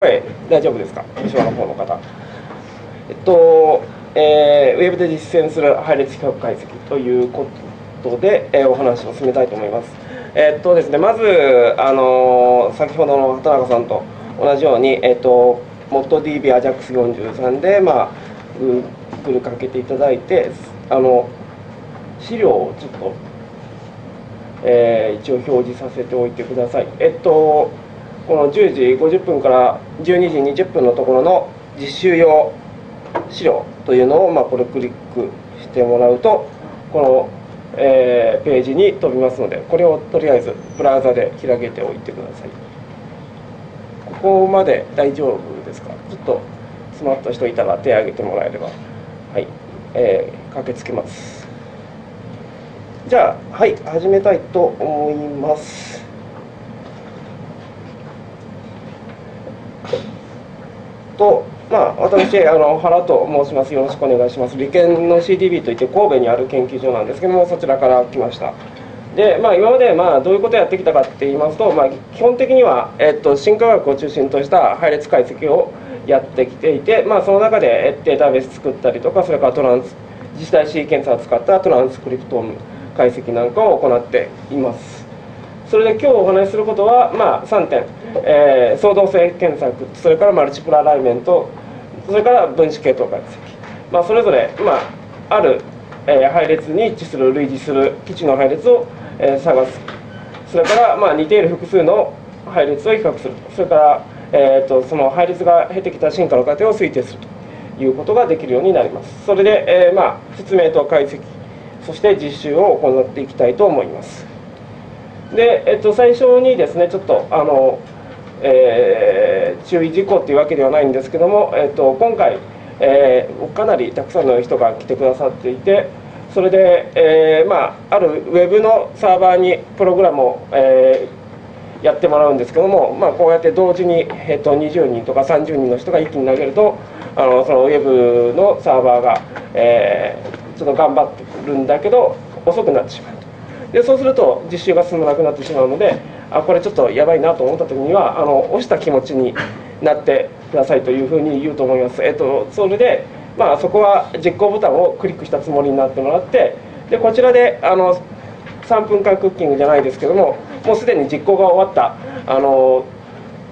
声大丈夫ですか？後ろの方の方。えっと、えー、ウェブで実践する配列比較解析ということで、えー、お話を進めたいと思います。えっとですねまずあの先ほどの畑中さんと同じようにえっと ModDB AJAX43 でまあ Google かけていただいてあの資料をちょっと、えー、一応表示させておいてください。えっとこの10時50分から12時20分のところの実習用資料というのを、まあ、これクリックしてもらうとこの、えー、ページに飛びますのでこれをとりあえずブラウザで開けておいてください。ここまで大丈夫ですか？ちょっと詰まった人いたら手を挙げてもらえれば。はい、えー、駆けつけます。じゃあはい始めたいと思います。と、まあ、私、あの原と申します。よろしくお願いします。理研の CDB といって神戸にある研究所なんですけども、そちらから来ました。で、まあ、今までまあどういうことをやってきたかって言いますと、まあ、基本的には、えっと、進化学を中心とした配列解析をやってきていて、まあ、その中でデータベース作ったりとか、それからトランス自治体シーケンサーを使ったトランスクリプトーム解析なんかを行っています。それで今日お話しすることは、まあ、3点、えー、相動性検索それからマルチプラライメントそれから分子系統解析、まあ、それぞれ、まあ、ある、えー、配列に一致する類似する基地の配列を、えー、探す。それから、まあ、似ている複数の配列を比較する。それから、えーと、その配列が経てきた進化の過程を推定すると。いうことができるようになります。それで、えーまあ、説明と解析そして実習を行っていきたいと思います。で、えっと、最初にですねちょっとあの、えー、注意事項というわけではないんですけども、えっと、今回、えー、かなりたくさんの人が来てくださっていてそれで、えー、まあ、あるウェブのサーバーにプログラムを、えー、やってもらうんですけども、まあ、こうやって同時に、えっと、20人とか30人の人が一気に投げるとあのそのウェブのサーバーが、えー、ちょっと頑張ってるんだけど遅くなってしまうと。でそうすると実習が進まなくなってしまうのであこれちょっとやばいなと思った時にはあの押した気持ちになってくださいというふうに言うと思います、えっと、それで、まあ、そこは実行ボタンをクリックしたつもりになってもらってでこちらであの3分間クッキングじゃないですけどももうすでに実行が終わったあの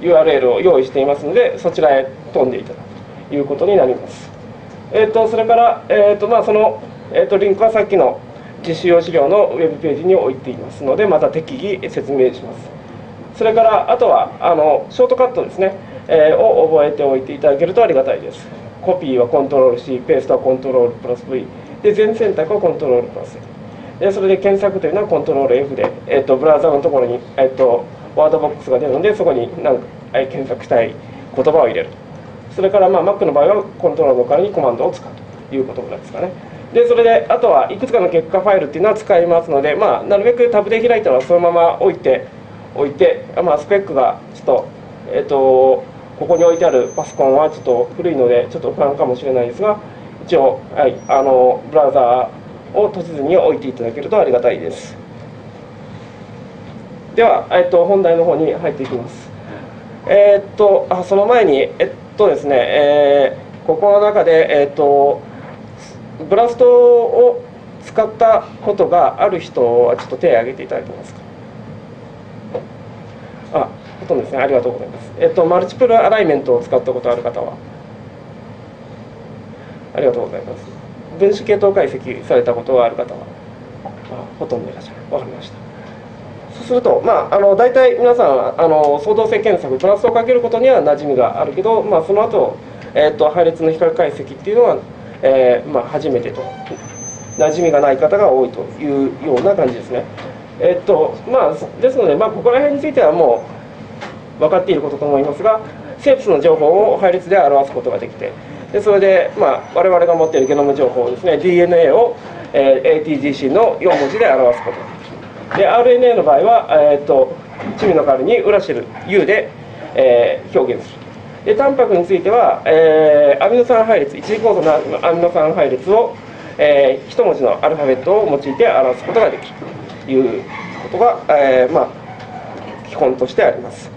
URL を用意していますのでそちらへ飛んでいただくということになります。えーと、それから、えーとまあ、その、えーとリンクはさっきの実習用資料のウェブページに置いていますのでまた適宜説明します。それからあとはあのショートカットですね、えー、を覚えておいていただけるとありがたいです。コピーはコントロール C ペーストはコントロールプラス V で全選択はコントロールプラス。でそれで検索というのはコントロール F で、えーと、ブラウザのところに、えーと、ワードボックスが出るのでそこに何か検索したい言葉を入れる。それから、まあ、Mac の場合はコントロールの代わりにコマンドを使うということぐらいですかね。でそれであとはいくつかの結果ファイルっていうのは使いますので、まあ、なるべくタブで開いたらそのまま置いておいて、まあ、スペックがちょっと,、えーと、ここに置いてあるパソコンはちょっと古いのでちょっと不安かもしれないですが一応、はい、あのブラウザーを閉じずに置いていただけるとありがたいです。では、えーと、本題の方に入っていきます。えっ、とあその前にえっとですね、えー、ここの中でえっ、とブラストを使ったことがある人はちょっと手を挙げていただけますか？あほとんどですね。ありがとうございます。えっとマルチプルアライメントを使ったことある方は？ありがとうございます。分子系統解析されたことがある方は？あほとんどいらっしゃる。わかりました。そうすると、まあ、あの大体皆さんあの相動性検索プラスをかけることには馴染みがあるけど、まあ、その後、えーと配列の比較解析っていうのはえー、まあ、初めてと。馴染みがない方が多いというような感じですね。えっとまあ、ですので、まあ、ここら辺についてはもう分かっていることと思いますが生物の情報を配列で表すことができてでそれで、まあ、我々が持っているゲノム情報ですね DNA を、えー、ATGC の4文字で表すこと。ができるで RNA の場合は、えー、っとチミの代わりにウラシル U で、えー、表現する。でタンパクについては、えー、アミノ酸配列一次構造のアミノ酸配列を、えー、一文字のアルファベットを用いて表すことができるということが、えー、まあ、基本としてあります。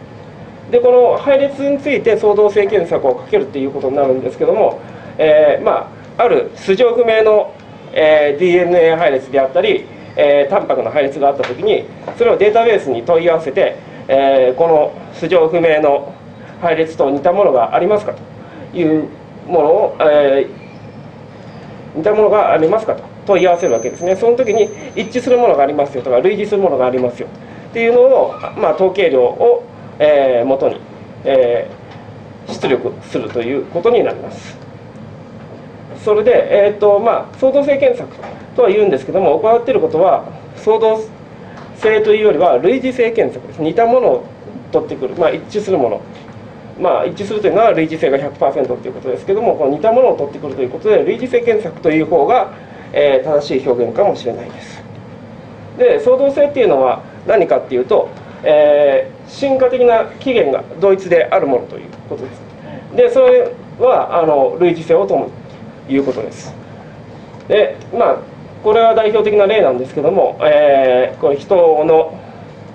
でこの配列について相動性検索をかけるっていうことになるんですけども、えー、まあ、ある素性不明の、えー、DNA 配列であったり、えー、タンパクの配列があったときにそれをデータベースに問い合わせて、えこの素性不明の配列と似たものがありますかというものを、え似たものがありますかと問い合わせるわけですね。その時に一致するものがありますよとか類似するものがありますよっていうのを、まあ、統計量をえー、元に、えー、出力するということになります。それで、えーとまあ、相動性検索とは言うんですけども行っていることは相動性というよりは類似性検索です。似たものを取ってくる、まあ、一致するもの。まあ、一致するというのは類似性が100%ということですけどもこの似たものを取ってくるということで類似性検索という方が、えー、正しい表現かもしれないです。で相動性っていうのは何かっていうとえー、進化的な起源が同一であるものということです。でそれはあの類似性を伴うということです。でまあこれは代表的な例なんですけども、えー、この人の、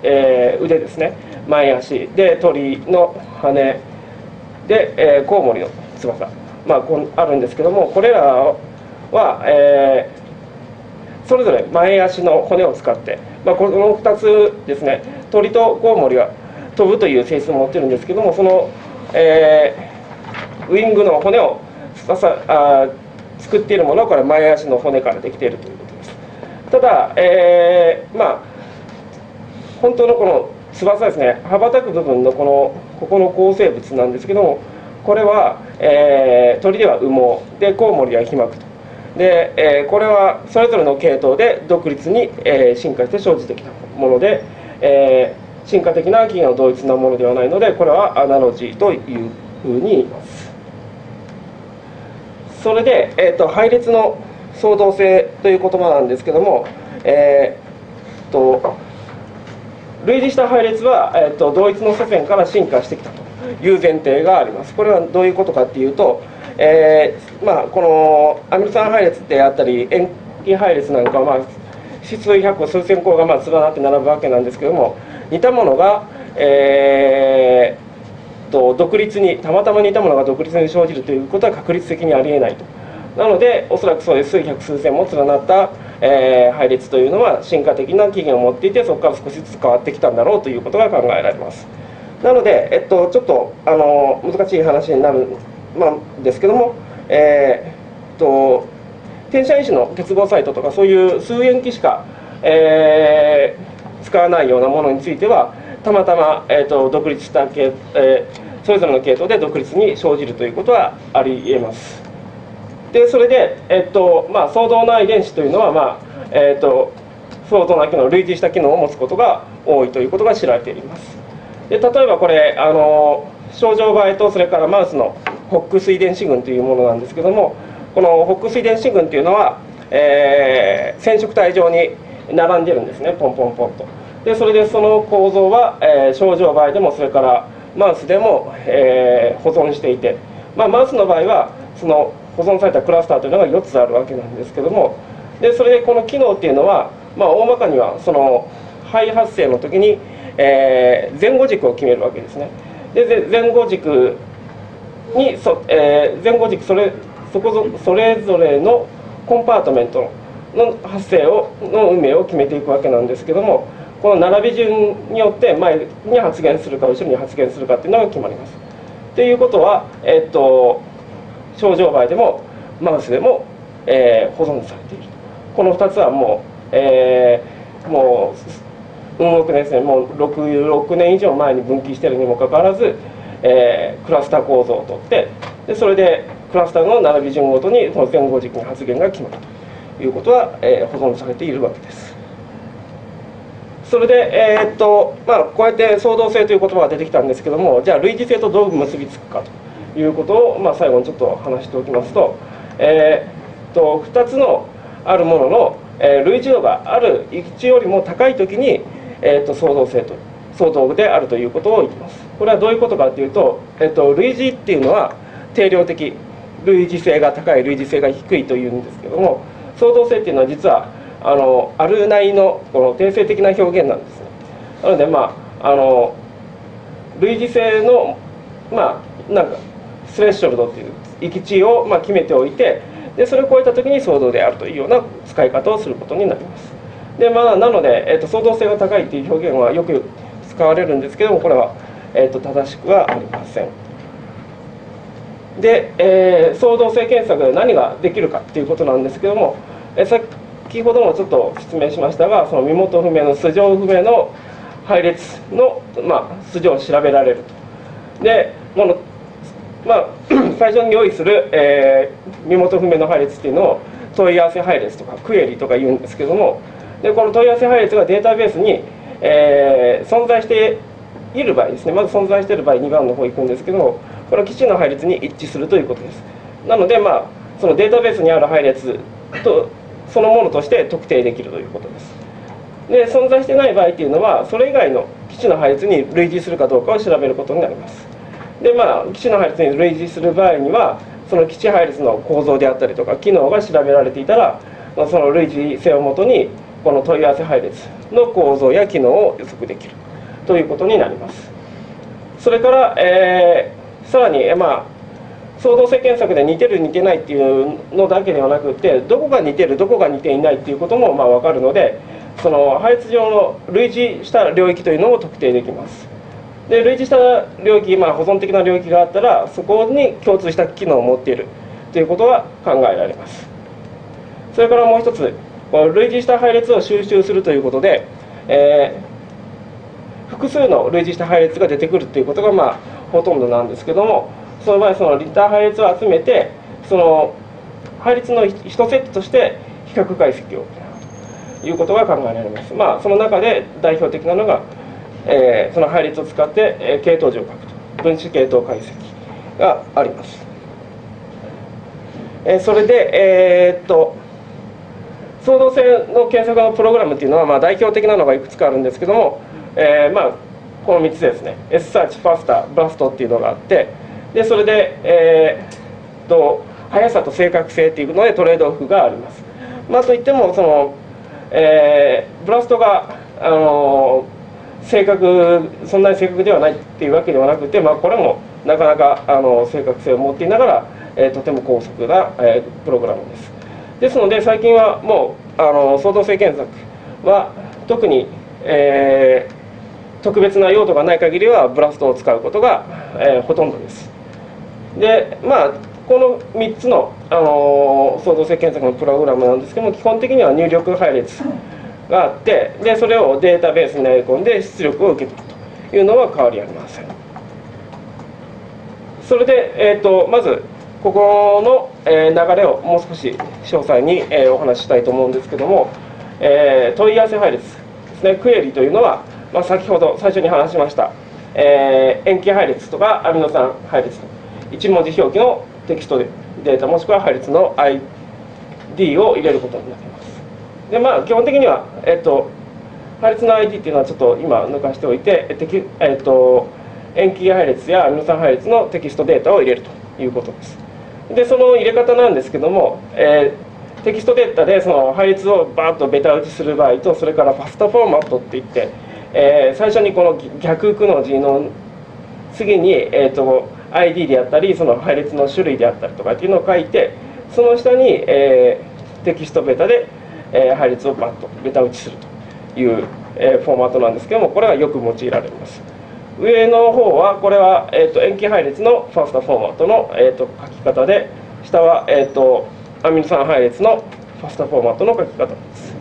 えー、腕ですね。前足。で鳥の羽。で、えー、コウモリの翼、まあ、こあるんですけどもこれらは、えー、それぞれ前足の骨を使って、まあ、この2つですね鳥とコウモリは飛ぶという性質を持ってるんですけどもその、えー、ウイングの骨をあ作っているものはこれ前足の骨からできているということです。ただ、えー、まあ本当のこの翼ですね羽ばたく部分のこのここの構成物なんですけどもこれは、えー、鳥では羽毛でコウモリは皮膜と。で、えー、これはそれぞれの系統で独立に、えー、進化して生じてきたものでえー、進化的な起源は同一なものではないのでこれはアナロジーというふうに言います。それで、えーと、配列の相動性という言葉なんですけども、えーと、類似した配列は、えーと、同一の祖先から進化してきたという前提があります。これはどういうことかっていうと、えー、まあ、このアミノ酸配列であったり塩基配列なんかは、まあ数百個数千個がまあ連なって並ぶわけなんですけども似たものが、えー、と独立にたまたま似たものが独立に生じるということは確率的にありえないと。なのでおそらくそういう数百数千も連なった、えー、配列というのは進化的な起源を持っていてそこから少しずつ変わってきたんだろうということが考えられますなので、えっと、ちょっとあの難しい話になる、まあ、ですけども、えー、っと転写因子の結合サイトとかそういう数塩基しか、えー、使わないようなものについてはたまたま、えーと、独立した系、えー、それぞれの系統で独立に生じるということはありえます。でそれで、えーとまあ、相動な遺伝子というのは、まあえーと、相動な機能類似した機能を持つことが多いということが知られています。で例えばこれあの症状映えとそれからマウスのホックス遺伝子群というものなんですけどもこのホックス遺伝子群っていうのは、えー、染色体上に並んでるんですねポンポンポンとでそれでその構造は、えー、症状場合でもそれからマウスでも、えー、保存していて、まあ、マウスの場合はその保存されたクラスターというのが4つあるわけなんですけどもでそれでこの機能っていうのは、まあ、大まかにはその肺発生の時に、えー、前後軸を決めるわけですねで前後軸にそ、えー、前後軸それそこぞそれぞれのコンパートメントの発生をの運命を決めていくわけなんですけどもこの並び順によって前に発現するか後ろに発現するかっていうのが決まります。ということは、えっと、症状場でもマウスでも、えー、保存されているこの2つはもう、えー、もう運動ですねもう 6, 6年以上前に分岐しているにもかかわらず、えー、クラスター構造をとってでそれでクラスターの並び順ごとにその前後軸に発現が決まるということは、えー、保存されているわけです。それで、えー、っとまあ、こうやって相動性という言葉が出てきたんですけどもじゃあ類似性とどう結びつくかということを、まあ、最後にちょっと話しておきますと,、えー、と2つのあるものの、えー、類似度がある1よりも高い時に、えー、と相動性と相動であるということを言います。これはどういうことかというと、えっと、類似っていうのは定量的類似性が高い類似性が低いというんですけども相動性っていうのは実はあのあるなりのこの定性的な表現なんですなのでまああの類似性のまあなんかスレッショルドっていう域値をまあ決めておいてでそれを超えた時に相動であるというような使い方をすることになります。でまあなので、えーと、相動性が高いっていう表現はよく使われるんですけどもこれは、えーと、正しくはありません。で、えー、相動性検索で何ができるかっていうことなんですけども、えー、先ほどもちょっと説明しましたがその身元不明の素性不明の配列の、まあ、素性を調べられると。でこのまあ、最初に用意する、えー、身元不明の配列っていうのを問い合わせ配列とかクエリとか言うんですけどもでこの問い合わせ配列がデータベースに、えー、存在している場合ですねまず存在している場合2番の方行くんですけどもこの基地の配列に一致するということです。なのでまあそのデータベースにある配列とそのものとして特定できるということです。で存在してない場合っていうのはそれ以外の基地の配列に類似するかどうかを調べることになります。でまあ基地の配列に類似する場合にはその基地配列の構造であったりとか機能が調べられていたらその類似性をもとにこの問い合わせ配列の構造や機能を予測できる。ということになります。それから、えー、さらにまあ相動性検索で似てる似てないっていうのだけではなくてどこが似てるどこが似ていないっていうこともまあ分かるのでその配列上の類似した領域というのを特定できます。で類似した領域、まあ、保存的な領域があったらそこに共通した機能を持っている。ということが考えられます。それからもう一つ類似した配列を収集するということで、えー、複数の類似した配列が出てくるということが、まあ、ほとんどなんですけどもその場合そのリター配列を集めてその配列の1セットとして比較解析を行うということが考えられます。まあその中で代表的なのがえー、その配列を使って、えー、系統樹を書くと。分子系統解析があります、えー、それでえー、っと相動性の検索のプログラムっていうのは、まあ、代表的なのがいくつかあるんですけども、えー、まあこの3つですね。SSearch、FASTA、BLAST っていうのがあってでそれで、えー、と速さと正確性っていうのでトレードオフがあります、まあ、といってもその、えー、ブラストがあの正確そんなに正確ではないっていうわけではなくて、まあ、これもなかなかあの正確性を持っていながら、えー、とても高速な、えー、プログラムです。ですので最近はもうあの相当性検索は特に、えー、特別な用途がない限りはブラストを使うことが、えー、ほとんどです。でまあこの3つの、あの創造性検索のプログラムなんですけども基本的には入力配列があってでそれをデータベースに投げ込んで出力を受け取るというのは変わりありません。それで、えーと、まずここの、えー、流れをもう少し詳細に、えー、お話ししたいと思うんですけども、えー、問い合わせ配列ですね。クエリというのは、まあ、先ほど最初に話しました、えー、塩基配列とかアミノ酸配列と一文字表記のテキストデータもしくは配列の ID を入れることになります。でまあ基本的にはえっと配列の ID っていうのはちょっと今抜かしておいて、えっと、塩基配列やアミノ酸配列のテキストデータを入れるということです。でその入れ方なんですけども、えー、テキストデータでその配列をバーッとベタ打ちする場合とそれからファストフォーマットっていって、えー、最初にこの逆空の字の次に、えーと、ID であったりその配列の種類であったりとかっていうのを書いてその下に、えー、テキストベータでえ配列をバッとベタ打ちするという、えフォーマットなんですけどもこれがよく用いられます。上の方はこれは、えーと、塩基配列のファーストフォーマットの、えーと、書き方で下は、えーと、アミノ酸配列のファーストフォーマットの書き方です。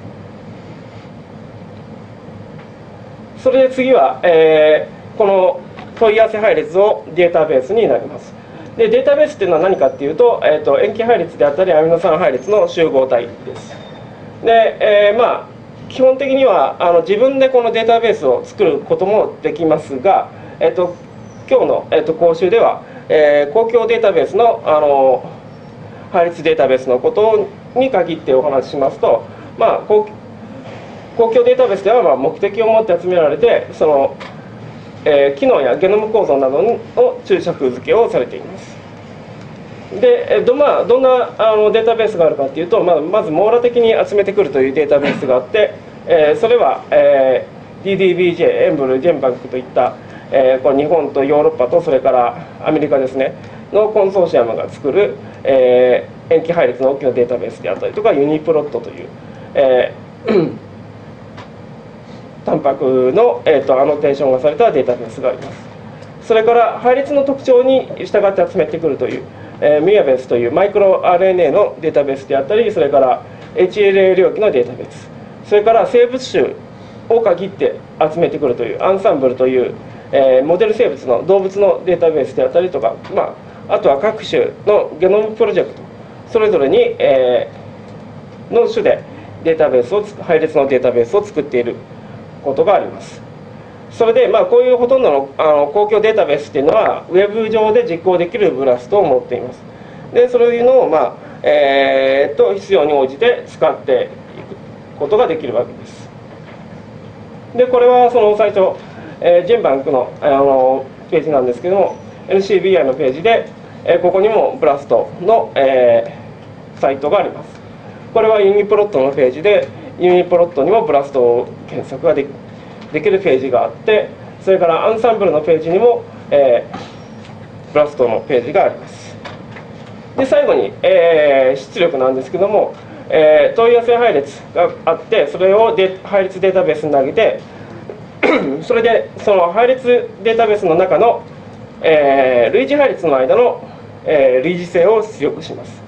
それで次は、えー、この問い合わせ配列をデータベースになります。でデータベースっていうのは何かっていうと,、えー、と塩基配列であったりアミノ酸配列の集合体です。で、えー、まあ基本的にはあの自分でこのデータベースを作ることもできますが、えっと、今日の、えっと、講習では、えー、公共データベースのあの配列データベースのことに限ってお話ししますと、まあ、公共データベースではまあ目的を持って集められてその、えー、機能やゲノム構造などの注釈付けをされています。でど,、まあ、どんなあのデータベースがあるかっていうと、まあ、まず網羅的に集めてくるというデータベースがあって、えー、それは、えー、DDBJ、エンブル、ジェンバンクといった、えー、これ日本とヨーロッパとそれからアメリカですねのコンソーシアムが作る、えー、塩基配列の大きなデータベースであったりとかユニプロットという、えー、タンパクの、えーと、アノテーションがされたデータベースがあります。それから配列の特徴に従って集めてくるという、えー、ミアベースというマイクロ RNA のデータベースであったりそれから HLA 領域のデータベース。それから生物種を限って集めてくるというアンサンブルという、えー、モデル生物の動物のデータベースであったりとか、まあ、あとは各種のゲノムプロジェクト。それぞれに、えー、の種でデータベースを配列のデータベースを作っていることがあります。それで、まあ、こういうほとんどのあの公共データベースっていうのはウェブ上で実行できるブラストを持っています。でそういうのを、まあえー、っと必要に応じて使っていくことができるわけです。でこれはその最初、えー、ジェンバンクのあのページなんですけども NCBI のページで、えー、ここにもブラストの、えー、サイトがあります。これはユニプロットのページでユニプロットにもブラストを検索ができできるページがあってそれからアンサンブルのページにも、えー、ブラストのページがあります。で最後に、えー、出力なんですけども、えー、問い合わせ配列があってそれをで配列データベースに投げて それでその配列データベースの中の、え、類似配列の間の、え、類似性を出力します。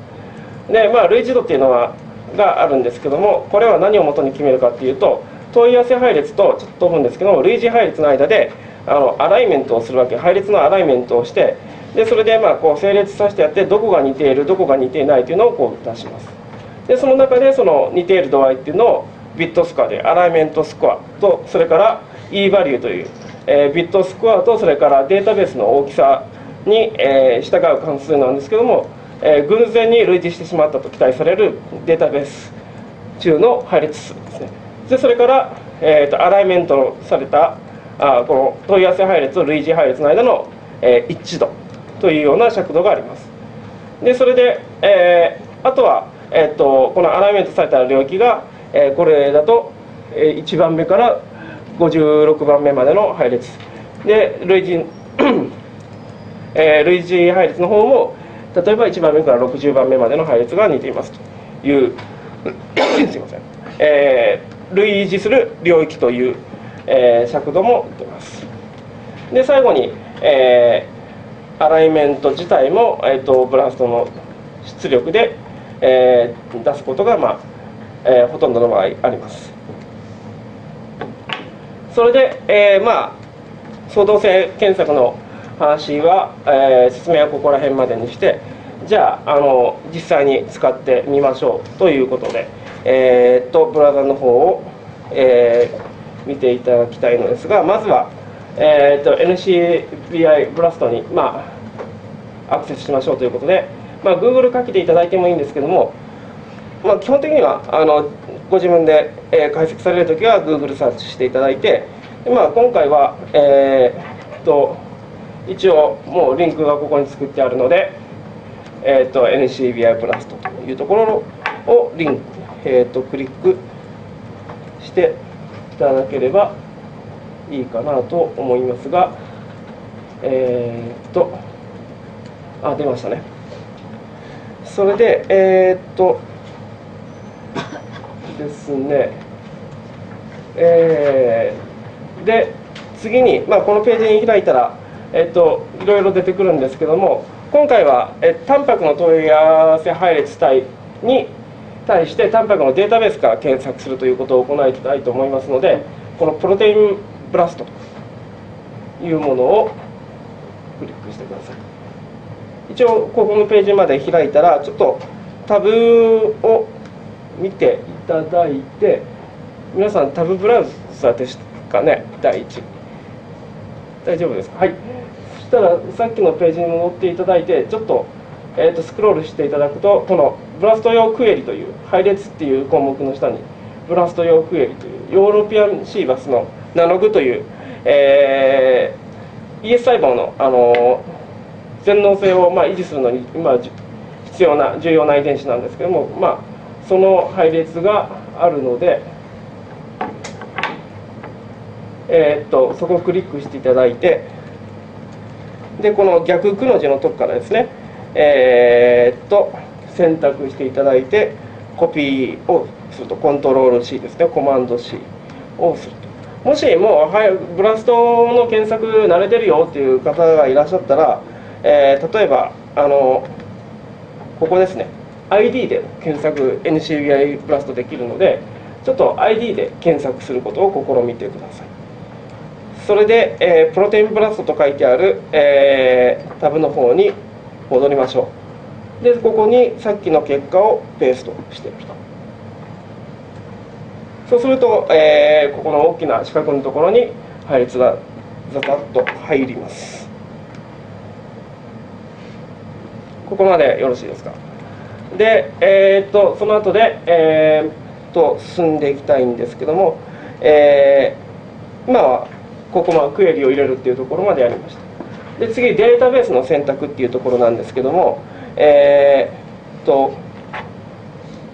でまあ類似度っていうのはがあるんですけどもこれは何をもとに決めるかっていうと問い合わせ配列とちょっと飛ぶんですけども類似配列の間であのアライメントをするわけ。配列のアライメントをしてでそれでまあこう整列させてやってどこが似ているどこが似ていないというのをこう出します。でその中でその似ている度合いっていうのをビットスコアでアライメントスコアとそれから E バリューという、えー、ビットスコアとそれからデータベースの大きさに、えー、従う関数なんですけどもえー、偶然に類似してしまったと期待されるデータベース中の配列数。でそれから、えーと、アライメントされたあこの問い合わせ配列と類似配列の間の、えー、一致度というような尺度があります。でそれで、えー、あとは、えーと、このアライメントされた領域が、えー、これだと、えー、1番目から56番目までの配列。で類似、えー、類似配列の方も例えば1番目から60番目までの配列が似ていますという すいません、えー、類似する領域という、えー、尺度も出ます。で最後に、えー、アライメント自体も、えーと、ブラストの出力で、えー、出すことが、まあえー、ほとんどの場合あります。それで、えー、まあ相動性検索の話は、えー、説明はここら辺までにしてじゃああの実際に使ってみましょうということで、えー、っとブラウザの方を、えー、見ていただきたいのですがまずは、えー、っと NCBI ブラストに、まあ、アクセスしましょうということで、まあ、Google 書きでいただいてもいいんですけども、まあ、基本的にはあのご自分で、えー、解析されるときは Google サーチしていただいて、まあ、今回は、えー、っと一応もうリンクがここに作ってあるので、えーと、NCBI プラストというところをリンク、えーと、クリックしていただければいいかなと思いますがえっ、ー、とあ出ましたね。それでえっ、ー、とですね。えー、で次に、まあ、このページに開いたらえっと、いろいろ出てくるんですけども今回はえタンパクの問い合わせ配列体に対してタンパクのデータベースから検索するということを行いたいと思いますのでこのプロテインブラストというものをクリックしてください。一応ここのページまで開いたらちょっとタブを見ていただいて皆さんタブブラウザですかね？第一。大丈夫ですか？はい。そしたらさっきのページに戻っていただいてちょっと,、えーと、スクロールしていただくとこの BLAST 用クエリという配列っていう項目の下に BLAST 用クエリという European seabass の Nanog という、えー、ES 細胞の、あの全能性を、まあ、維持するのに今必要な重要な遺伝子なんですけども、まあ、その配列があるのでえー、っとそこをクリックしていただいてでこの逆くの字のとこからですねえー、っと選択していただいてコピーをするとコントロール C ですねコマンド C をすると。もしもう、はい、ブラストの検索慣れてるよっていう方がいらっしゃったら、えー、例えばあのここですね。ID で検索 NCBI ブラストできるのでちょっと ID で検索することを試みてください。それで、えー、プロテインブラストと書いてある、えー、タブの方に戻りましょう。でここにさっきの結果をペーストしていくと。そうすると、えー、ここの大きな四角のところに配列がザザッと入ります。ここまでよろしいですか？で、えー、っとその後で、えー、と進んでいきたいんですけども、えー、今はここまクエリを入れるっていうところまでやりました。で次データベースの選択っていうところなんですけどもえー、と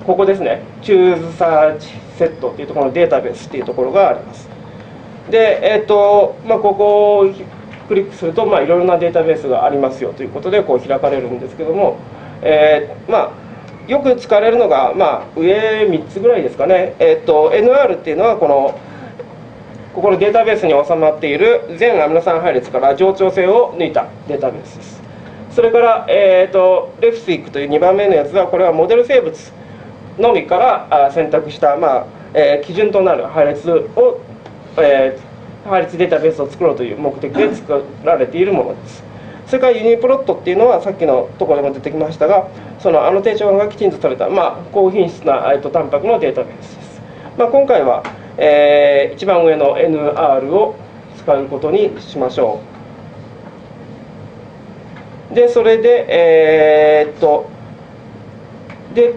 ここですね。Choose Search Set っていうところのデータベースっていうところがあります。でえー、とまあここをクリックするとまあいろいろなデータベースがありますよということでこう開かれるんですけどもえー、まあよく使われるのが、まあ、上3つぐらいですかね、えーと、NR っていうのはこのここのデータベースに収まっている全アミノ酸配列から冗長性を抜いたデータベースです。それから、えーと、レフスイックという2番目のやつはこれはモデル生物のみから選択した、まあえー、基準となる配列を、えー、配列データベースを作ろうという目的で作られているものです。それからユニプロットっていうのはさっきのところでも出てきましたがそのアノテーションがきちんと取れた、まあ、高品質な、えっと、タンパクのデータベースです、まあ、今回は、えー、一番上の NR を使うことにしましょう。でそれでえー、っとで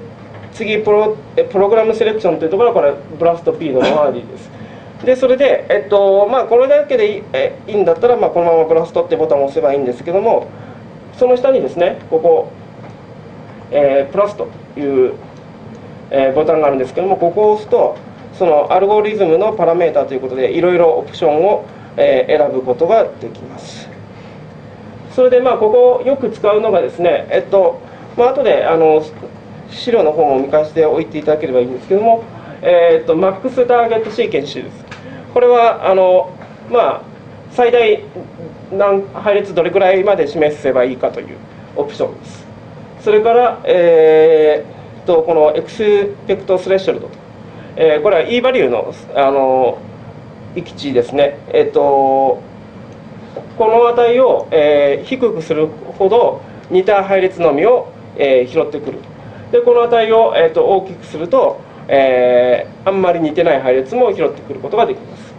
次プロプログラムセレクションというところはこれブラスト P の周りです。でそれで、えっとまあ、これだけでいいえいいんだったら、まあ、このままブラストってボタンを押せばいいんですけどもその下にですねここ、えー、プラスという、えー、ボタンがあるんですけどもここを押すとそのアルゴリズムのパラメータということでいろいろオプションを、えー、選ぶことができます。それでまあここよく使うのがですねえっとまあ後であの資料の方も見返しておいていただければいいんですけどもえーと、マックスターゲットシーケンスです。これはあの、まあ、最大何配列どれくらいまで示せばいいかというオプションです。それから、えーと、このエクスペクトスレッショルドと、えー、これは E バリューのあの域値ですね。えっ、とこの値を、えー、低くするほど似た配列のみを、えー、拾ってくる。でこの値を、えーと大きくするとえー、あんまり似てない配列も拾ってくることができます。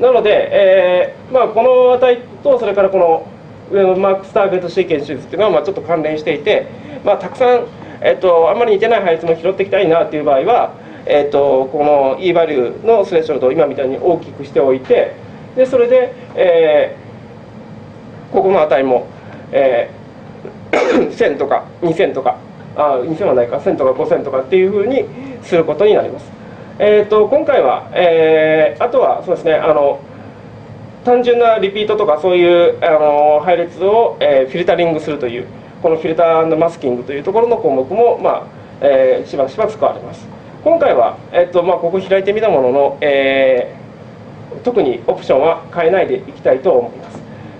なので、えーまあ、この値とそれからこの上のマークスターゲットシーケンス手術っていうのはまあちょっと関連していて、まあ、たくさん、えーと、あんまり似てない配列も拾っていきたいなっていう場合は、えーと、この E バリューのスレッショルドを今みたいに大きくしておいてでそれで、えー、ここの値も、えー、1000とか2000とかあ2000はないか1000とか5000とかっていうふうにすることになります。えーと、今回は、えー、あとはそうですねあの単純なリピートとかそういうあの配列を、えー、フィルタリングするというこのフィルターマスキングというところの項目も、まあえー、しばしば使われます今回は、えーとまあ、ここ開いてみたものの、えー、特にオプションは変えないでいきたいと思います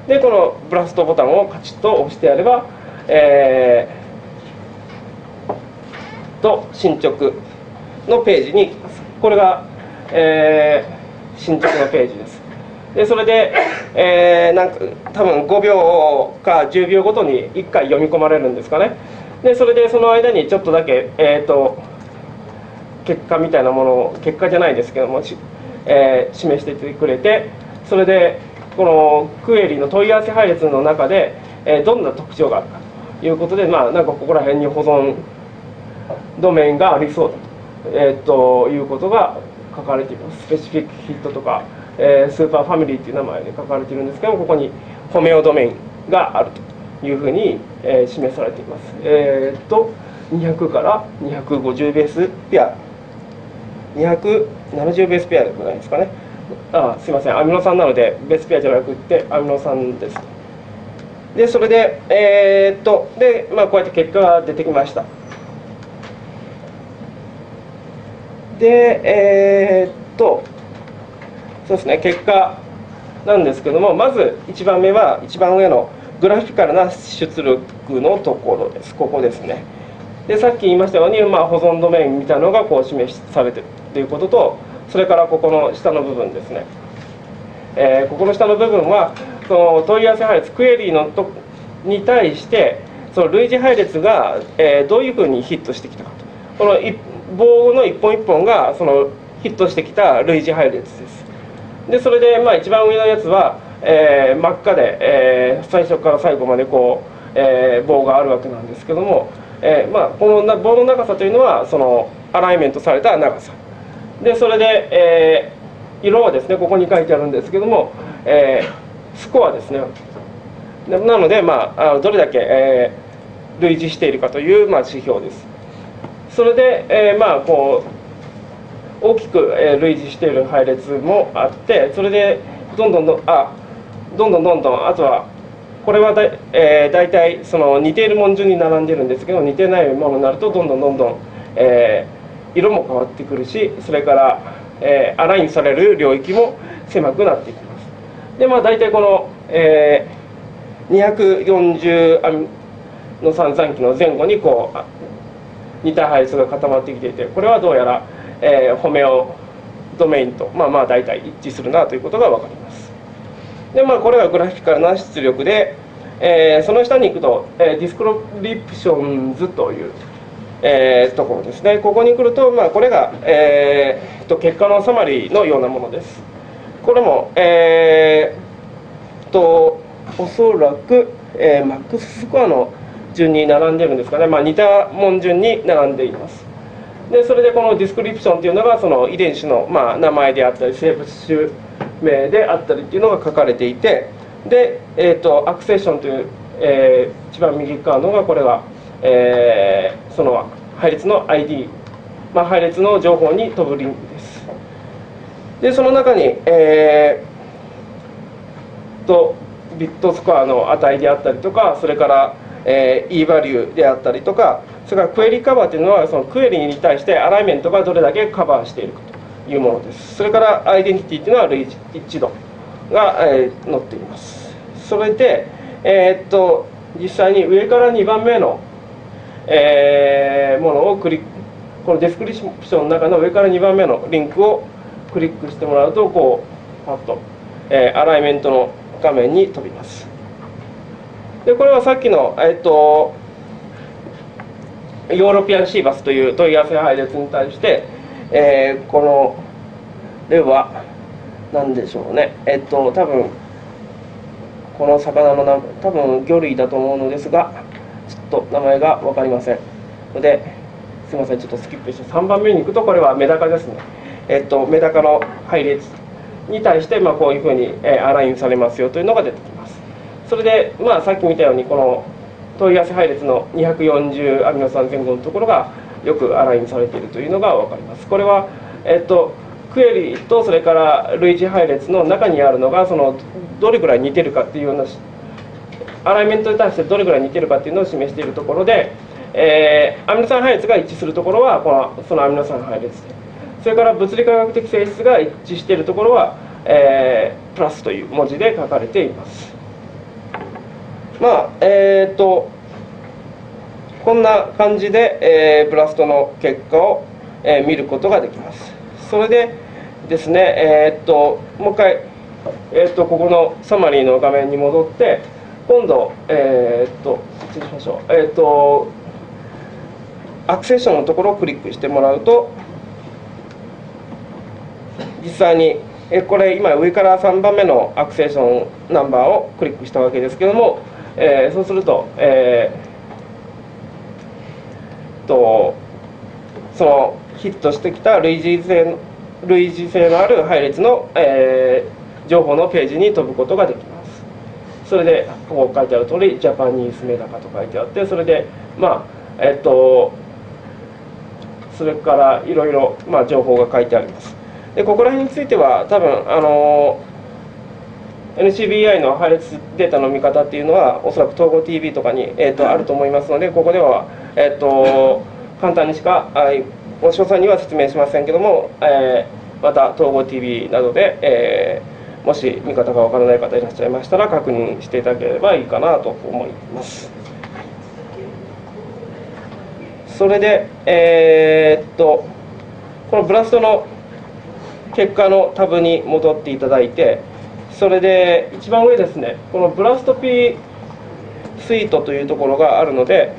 でこのブラストボタンをカチッと押してやれば、えー、と進捗のページにこれが、えー、進捗のページです。でそれで、えー、なんか多分5秒か10秒ごとに1回読み込まれるんですかね。でそれでその間にちょっとだけ、えーと、結果みたいなものを結果じゃないですけども、えー、示しててくれてそれでこのクエリの問い合わせ配列の中で、えー、どんな特徴があるかということでまあなんかここら辺に保存ドメインがありそうだとえー、ということが書かれています。 specific hit とか、えー、 superfamily という名前で書かれているんですけどもここにホメオドメインがあるというふうに、えー、示されています。えっ、と200から250 base pair。270 base pair でございますかね。あすいません。アミノ酸なので別ペアじゃなくってアミノ酸ですでそれでえー、っとで、まあ、こうやって結果が出てきました。でえー、っとそうですね結果なんですけどもまず1番目は一番上のグラフィカルな出力のところです。ここですね。でさっき言いましたように、まあ、保存ドメインみたいなのがこう示されてるということとそれからここの下の部分ですね、えー、ここの下の部分はその問い合わせ配列クエリーのとに対してその類似配列が、えー、どういうふうにヒットしてきたかと。この棒の一本一本がそのヒットしてきた類似配列です。でそれでまあ一番上のやつは、えー、真っ赤で、えー、最初から最後までこう、えー、棒があるわけなんですけども、えーまあ、この棒の長さというのはそのアライメントされた長さ。でそれで、えー、色はですねここに書いてあるんですけども、えー、スコアですね。なので、まあ、どれだけ、えー、類似しているかという、まあ、指標です。それで、えー、まあこう大きく、えー、類似している配列もあってそれでどんどんどあどんどんどんどんあとはこれはだ、えー、大体その似ているもの順に並んでるんですけど似てないものになるとどんどんどんどん、えー、色も変わってくるしそれから、えー、アラインされる領域も狭くなっていきます。でまあ大体この、えー、240アミノ酸残基の前後にこう似た配列が固まってきていてこれはどうやら、えー、ホメオドメインとまあまあ大体一致するなということが分かります。でまあこれがグラフィカルな出力で、えー、その下に行くと、えー、 descriptions という、えー、ところですね。ここに来ると、まあ、これが、えー、と結果のサマリーのようなものです。これもえー、とおそらく、えー、マックススコアの順に並んでるんですかね、まあ、似た文順に並んでいます。でそれでこのディスクリプションというのがその遺伝子の、まあ、名前であったり生物種名であったりっていうのが書かれていてで、えーと、アクセッションという、えー、一番右側のがこれが、えー、その配列の ID、まあ、配列の情報に飛ぶリンクです。でその中に、えー、とビットスコアの値であったりとかそれからえー、e バリューであったりとかそれからクエリカバーというのはそのクエリに対してアライメントがどれだけカバーしているかというものです。それからアイデンティティというのは類一度が、えー、載っています。それで、えー、っと実際に上から2番目の、えー、ものをクリックこの description の中の上から2番目のリンクをクリックしてもらうとこうパッと、えー、アライメントの画面に飛びます。でこれはさっきの、えっと、 European seabass という問い合わせ配列に対して、えー、この例は何でしょうね。えっと多分この魚の多分魚類だと思うのですがと名前が分かりません。のですいません。ちょっとスキップして3番目に行くとこれはメダカですね。えっとメダカの配列に対して、まあ、こういうふうに、えー、アラインされますよというのが出てきます。それで、まあ、さっき見たようにこの問い合わせ配列の240アミノ酸前後のところがよくアラインされているというのが分かります。これは、えっと、クエリとそれから類似配列の中にあるのがそのどれぐらい似てるかっていうようなアライメントに対してどれぐらい似てるかっていうのを示しているところで、えー、アミノ酸配列が一致するところはこのそのアミノ酸配列でそれから物理化学的性質が一致しているところは、えー、プラスという文字で書かれています。まあえっ、ー、とこんな感じで、えー、ブラストの結果を、えー、見ることができます。それでですねえっ、ともう一回、えっとここのサマリーの画面に戻って今度えっと失礼しましょう。えっとアクセッションのところをクリックしてもらうと実際にえこれ今上から3番目のアクセッションナンバーをクリックしたわけですけどもえー、そうすると,、えー、とそのヒットしてきた類似性類似性のある配列の、えー、情報のページに飛ぶことができます。それでここ書いてある通りジャパニーズメダカと書いてあってそれでまあえっとそれからいろいろ、まあ、情報が書いてあります。でここら辺については多分あの NCBI の配列データの見方っていうのはおそらく統合 TV とかに、えーと、あると思いますのでここでは、えーと、簡単にしかあ詳細には説明しませんけども、えー、また統合 TV などで、えー、もし見方がわからない方いらっしゃいましたら確認していただければいいかなと思います。それで、えー、っとこのブラストの結果のタブに戻っていただいてそれで一番上ですねこのブラスト P スイートというところがあるので、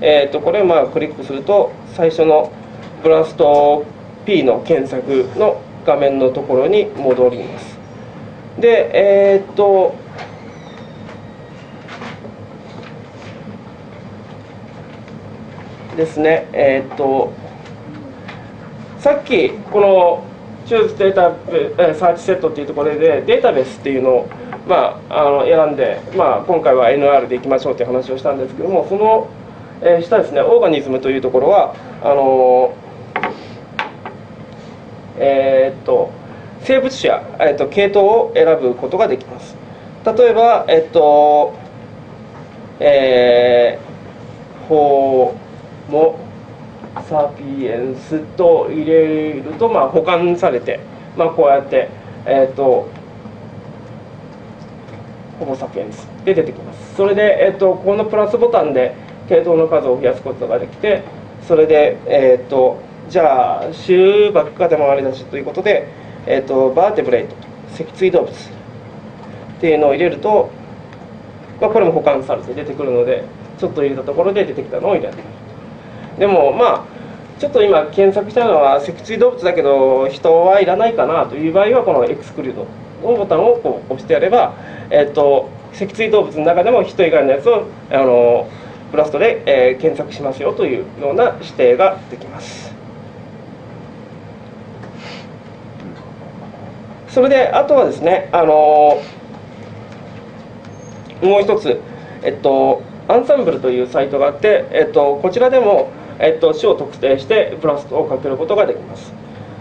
えー、とこれまあクリックすると最初のブラスト P の検索の画面のところに戻りますでえっ、とですねえっ、とさっきこのチューズデータサーチセットっていうところでデータベースっていうのを、まあ、あの選んで、まあ、今回は NR でいきましょうっていう話をしたんですけどもその、え、下ですねオーガニズムというところはあのえー、っと生物種や、えー、っと系統を選ぶことができます。例えばえっとえー、ホモサピエンスと入れると、まあ、保管されて、まあ、こうやって、えっ、ー、とホモ・サピエンスで出てきます。それで、えっ、ー、とこのプラスボタンで系統の数を増やすことができてそれで、えっ、ー、とじゃあ週ばっかで回り出しということで、えっとバーテブレイト脊椎動物。っていうのを入れると、まあ、これも保管されて出てくるのでちょっと入れたところで出てきたのを入れる。でもまあちょっと今検索したのは脊椎動物だけど人はいらないかなという場合はこのエクスクルードのボタンをこう押してやれば、えっと脊椎動物の中でも人以外のやつをあのブラストで、えー、検索しますよというような指定ができます。それであとはですねあのもう一つえっとアンサンブルというサイトがあって、えっと、こちらでもえっと、種を特定してブラストをかけることができます。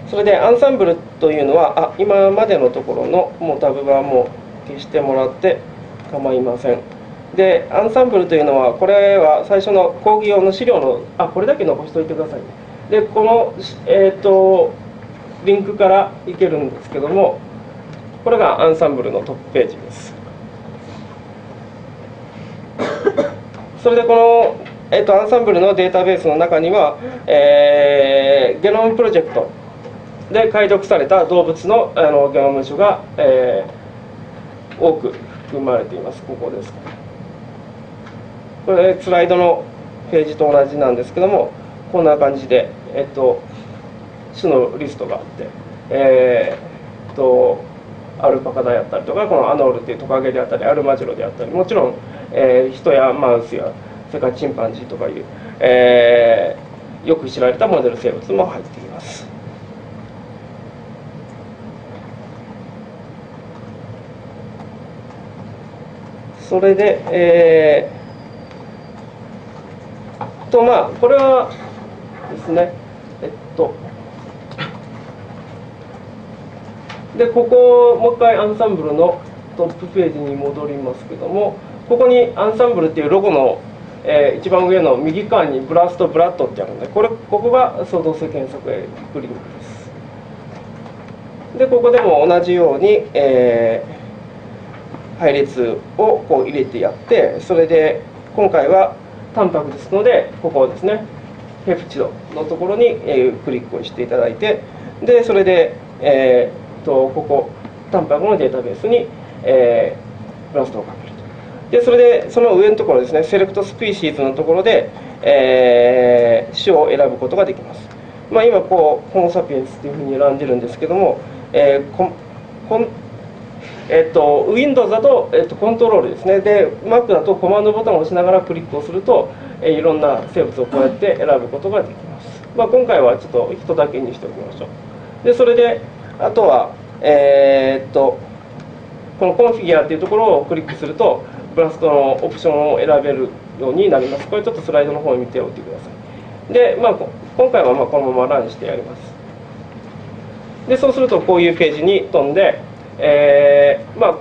それでアンサンブルというのはあ今までのところのもうタブはもう消してもらって構いません。でアンサンブルというのはこれは最初の講義用の資料のあこれだけ残しておいてください、でこの、えーと、リンクからいけるんですけどもこれがアンサンブルのトップページです。それでこのえっと、アンサンブルのデータベースの中には、えー、ゲノムプロジェクトで解読された動物のあのゲノム種が、えー、多く含まれています。ここです。これスライドのページと同じなんですけどもこんな感じで、えっと、種のリストがあって、えー、っとアルパカダやったりとかこのアノールっていうトカゲであったりアルマジロであったりもちろん、えー、人やマウスやそれからチンパンジーとかいう、えー、よく知られたモデル生物も入っています。それで、えー、とまあこれはですねえっとでここもう一回アンサンブルのトップページに戻りますけどもここにアンサンブルっていうロゴのえー、一番上の右側にブラストブラッドってあるのでこれここが相動性検索エクリニックです。でここでも同じように、えー、配列をこう入れてやってそれで今回はタンパクですのでここですねペプチドのところに、えー、クリックをしていただいてでそれで、えー、とここタンパクのデータベースに、えー、ブラストをかけるでそれでその上のところですねセレクトスピーシーズのところで、えー、種を選ぶことができます、まあ、今こうホモ・サピエンスっていうふうに選んでるんですけども、えーここんえっと、Windows だと、えっと、コントロールですね。で Mac だとコマンドボタンを押しながらクリックをすると、えー、いろんな生物をこうやって選ぶことができます、まあ、今回はちょっと人だけにしておきましょう。でそれであとはえー、っとこのコンフィギュアっていうところをクリックするとブラストのオプションを選べるようになります。これちょっとスライドの方を見ておいてください。で、まあ、今回はまあこのままランしてやります。でそうするとこういうページに飛んで、えーまあ、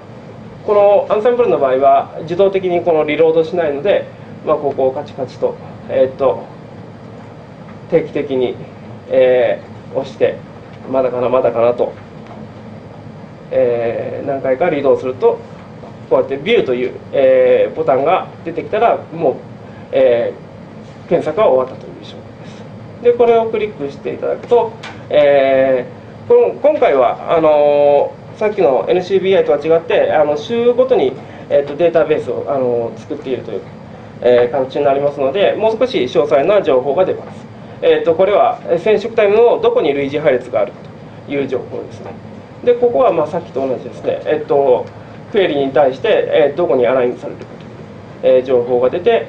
このアンサンブルの場合は自動的にこのリロードしないので、まあ、ここをカチカチと,、えー、っと定期的に、えー、押してまだかなまだかなと、えー、何回かリードをするとこうやって「ビュー」という、えー、ボタンが出てきたらもう、えー、検索は終わったという証拠です。でこれをクリックしていただくと、えー、この今回はあのー、さっきの NCBI とは違ってあの週ごとに、えーと、データベースをあの作っているという、えー、形になりますのでもう少し詳細な情報が出ます、えーと、これは染色体のどこに類似配列があるという情報ですね。でここはまあさっきと同じですね、えっ、ー、とクエリに対して、え、どこにアラインされるかという、え、情報が出て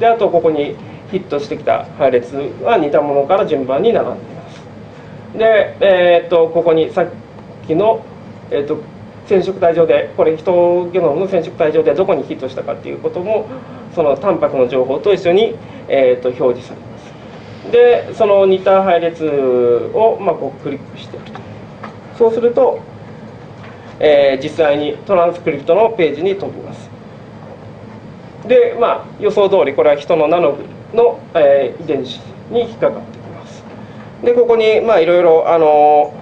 であとここにヒットしてきた配列は似たものから順番に並んでいます。で、えー、とここにさっきの、えー、と染色体上でこれ人ゲノムの染色体上でどこにヒットしたかっていうこともそのタンパクの情報と一緒に、えー、と表示されます。でその似た配列を、まあ、こうクリックしていくと。そうするとえー、実際にトランスクリプトのページに飛びます。でまあ予想通りこれは人のナノの、えー、遺伝子に引っかかってきます。でここにまあいろいろあの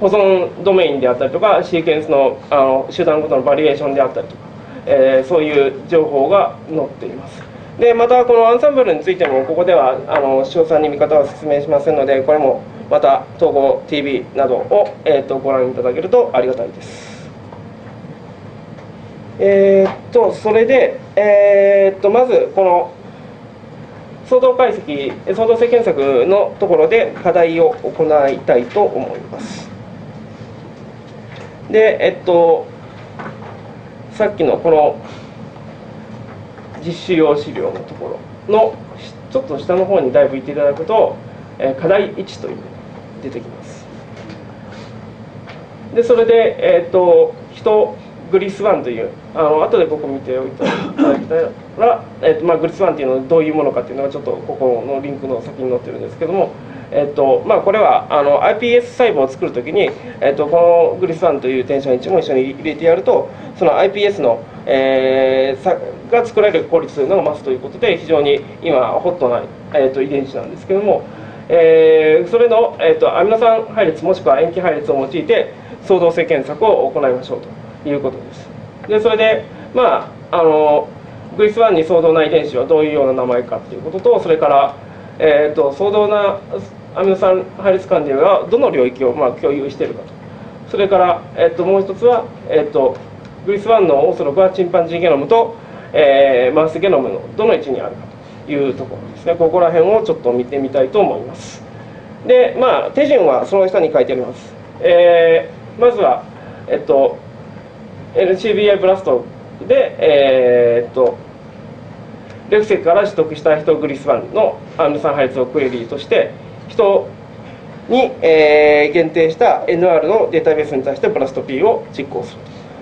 保存ドメインであったりとかシーケンスのあの手段ごとのバリエーションであったりとか、えー、そういう情報が載っています。でまたこのアンサンブルについてもここではあの詳細に見方は説明しませんのでこれもまた統合 TV などを、えーと、ご覧いただけるとありがたいです。えー、っとそれで、えー、っとまずこの相動解析相動性検索のところで課題を行いたいと思います。でえっとさっきのこの実施用資料のところのちょっと下の方にだいぶ行っていただくと、え課題1という出てきます。でそれで、えーと、人グリスワンというあの後で僕見ておいていただいたら、えーとまあ、グリスワンっていうのはどういうものかっていうのがちょっとここのリンクの先に載ってるんですけども、えーとまあ、これはあの iPS 細胞を作るときに、えーと、このグリスワンというテンション1も一緒に入れてやるとその iPS の、えー、さが作られる効率というのが増すということで非常に今ホットな、えーと遺伝子なんですけどもえー、それの、えーと、アミノ酸配列もしくは塩基配列を用いて相動性検索を行いましょうということです。でそれでまああのグリス1に相動な遺伝子はどういうような名前かということとそれから、えーと、相動なアミノ酸配列間ではどの領域をまあ共有しているかと。それから、えーと、もう一つは、えー、とグリス1のオーソロクはチンパンジーゲノムと、えー、マウスゲノムのどの位置にあるかというところですね。ここら辺をちょっと見てみたいと思います。でまあ手順はその下に書いてあります、えー、まずはえっと LCBI ブラストでえー、っとレフセクから取得した人グリスワンのアミノ酸配列をクエリーとして人に、えー、限定した NR のデータベースに対してブラスト P を実行する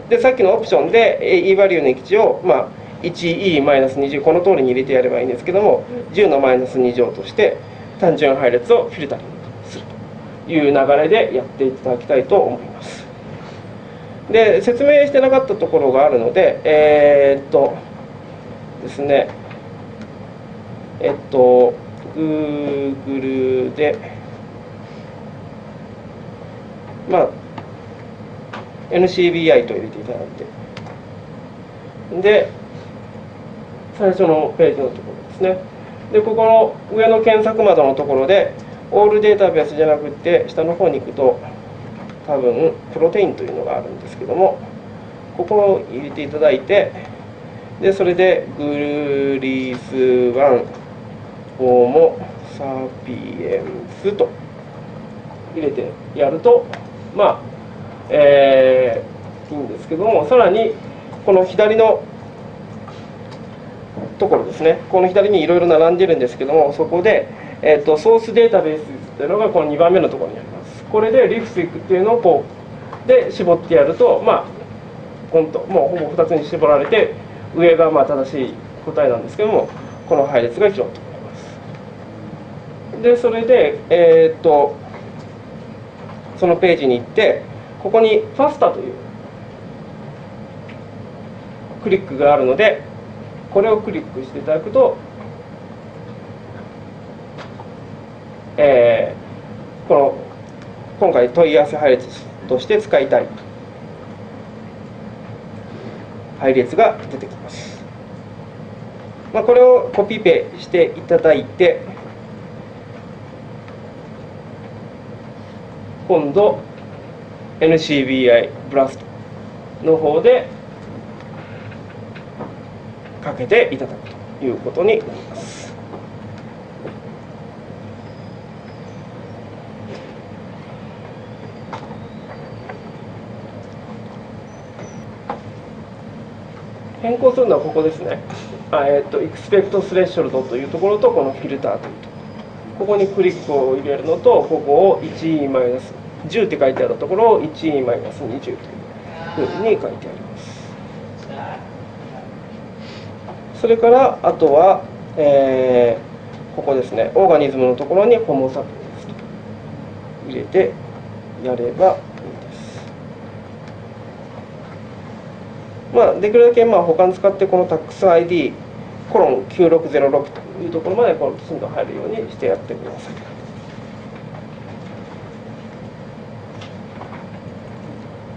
でさっきのオプションで E バリューの域値を、まあ、1E-20 この通りに入れてやればいいんですけども10のマイナス2乗として単純配列をフィルタリングするという流れでやっていただきたいと思います。で説明してなかったところがあるのでえー、っとですねえっと Google でまあ NCBI と入れていただいて。で最初のページのところですね。でここの上の検索窓のところでオールデータベースじゃなくて下の方に行くと多分プロテインというのがあるんですけどもここを入れていただいてでそれでグルリース1ホーモサピエンスと入れてやるとまあえー、いいんですけどもさらにこの左のところですね。この左にいろいろ並んでるんですけどもそこで、えーと、ソースデータベースっていうのがこの2番目のところにあります。これでリフスイックっていうのをこうで絞ってやるとまあ本当もうほぼ2つに絞られて上がまあ正しい答えなんですけどもこの配列が拾ってもらいます。でそれでえっ、ー、とそのページに行ってここに「ファスタ」というクリックがあるのでこれをクリックしていただくと、えー、この今回問い合わせ配列として使いたい配列が出てきます。まあ、これをコピペしていただいて今度 NCBI ブラストの方でかけていただくということになります。変更するのはここですね。あえっ、ー、と、エクスペクトスレッショルドというところと、このフィルターというところ。ここにクリックを入れるのと、ここを1マイナス10って書いてあるところを1マイナス20というふうに書いてあります。それからあとは、えー、ここですねオーガニズムのところにホモサピエンスと入れてやればいいです。まあ、できるだけまあ他に使ってこのタックス ID コロン9606というところまでこのきちんと入るようにしてやってください。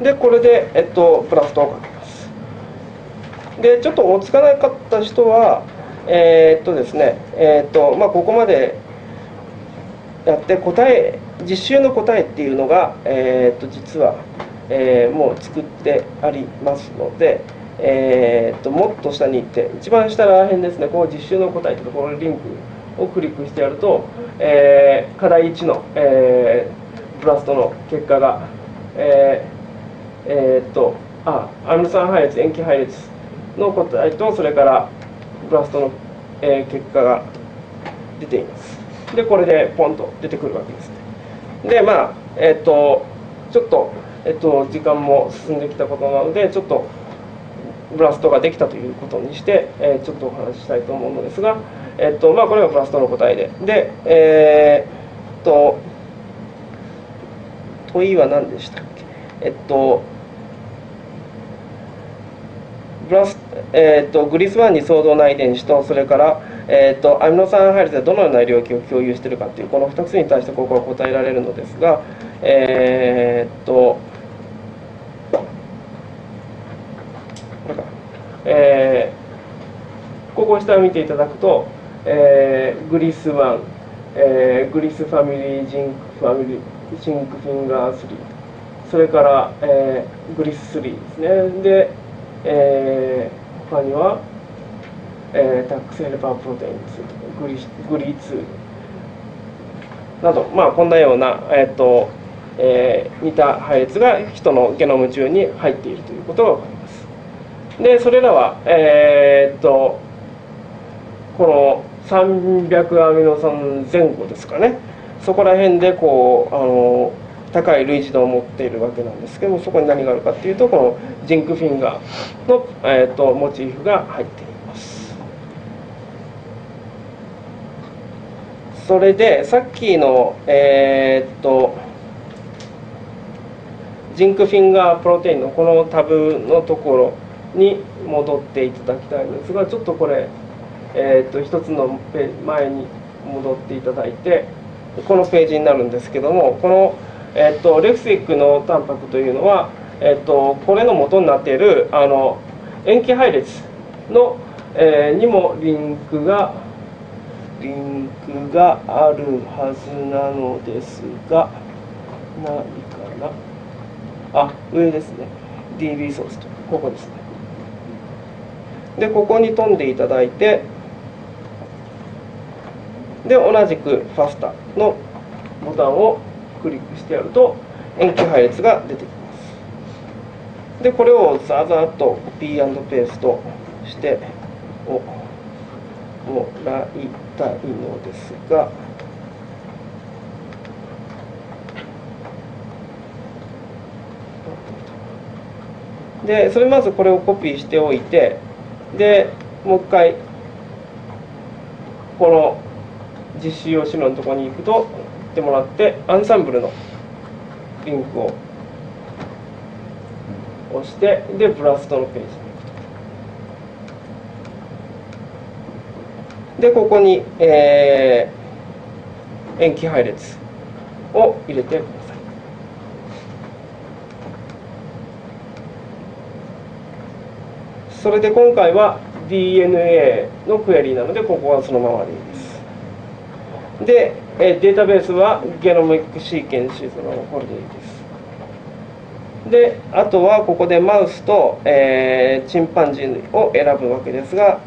でこれで、えっと、プラスとかけでちょっと追いつかなかった人はえー、っとですねえー、っとまあここまでやって答え実習の答えっていうのが、えー、っと実は、えー、もう作ってありますので、えー、っともっと下に行って一番下ら辺ですねこう実習の答えというところにリンクをクリックしてやると、えー、課題1の、えー、ブラストの結果が、えーえー、っとあアミノ酸配列塩基配列の答えとそれからブラストの、えー、結果が出ています。でこれでポンと出てくるわけですね。でまあえー、っとちょっと、えっと、時間も進んできたことなのでちょっとブラストができたということにして、えー、ちょっとお話ししたいと思うのですが、えっとまあ、これがブラストの答えで。でえー、っと問いは何でしたっけ？えっとプラス、えーと、 GLIS1 に相当な遺伝子とそれから、えーと、アミノ酸配列でどのような領域を共有しているかというこの2つに対してここは答えられるのですがえ、ー、とこれかえー、ここ下を見ていただくと、えー、 GLIS1、えー、 GLIS family zinc family zinc finger 3それから、えー、 GLIS3 ですね。でえー、他には、えー、 Tax helper protein 2 GLI GLI2 など、まあ、こんなような、えーとえー、似た配列が人のゲノム中に入っているということが分かります。でそれらは、えー、っとこの300アミノ酸前後ですかねそこら辺でこうあの高い類似度を持っているわけなんですけどもそこに何があるかっていうとこのジンクフィンガーの、えーと、モチーフが入っています。それでさっきのえー、っとジンクフィンガープロテインのこのタブのところに戻っていただきたいんですがちょっとこれ、えー、っと一つの前に戻っていただいてこのページになるんですけどもこのえっと、レフシックのタンパクというのは、えっと、これの元になっているあの塩基配列の、えー、にもリンクがリンクがあるはずなのですが何かなあ上ですね。DB ソースと。ここですね。でここに飛んでいただいてで同じくファスタのボタンをクリックしてやると塩基配列が出てきます。でこれをザーザーっとコピーペーストしてもらいたいのですがでそれまずこれをコピーしておいてでもう一回この実習用資料のところに行くとってもらってアンサンブルのリンクを押してでブラストのページに行くと。でここに、えー、塩基配列を入れてください。それで今回は DNA のクエリなのでここはそのままでいいです。でえデータベースはゲノミックシーケンシズのこれでいいです。であとはここでマウスと、えー、チンパンジーを選ぶわけですが、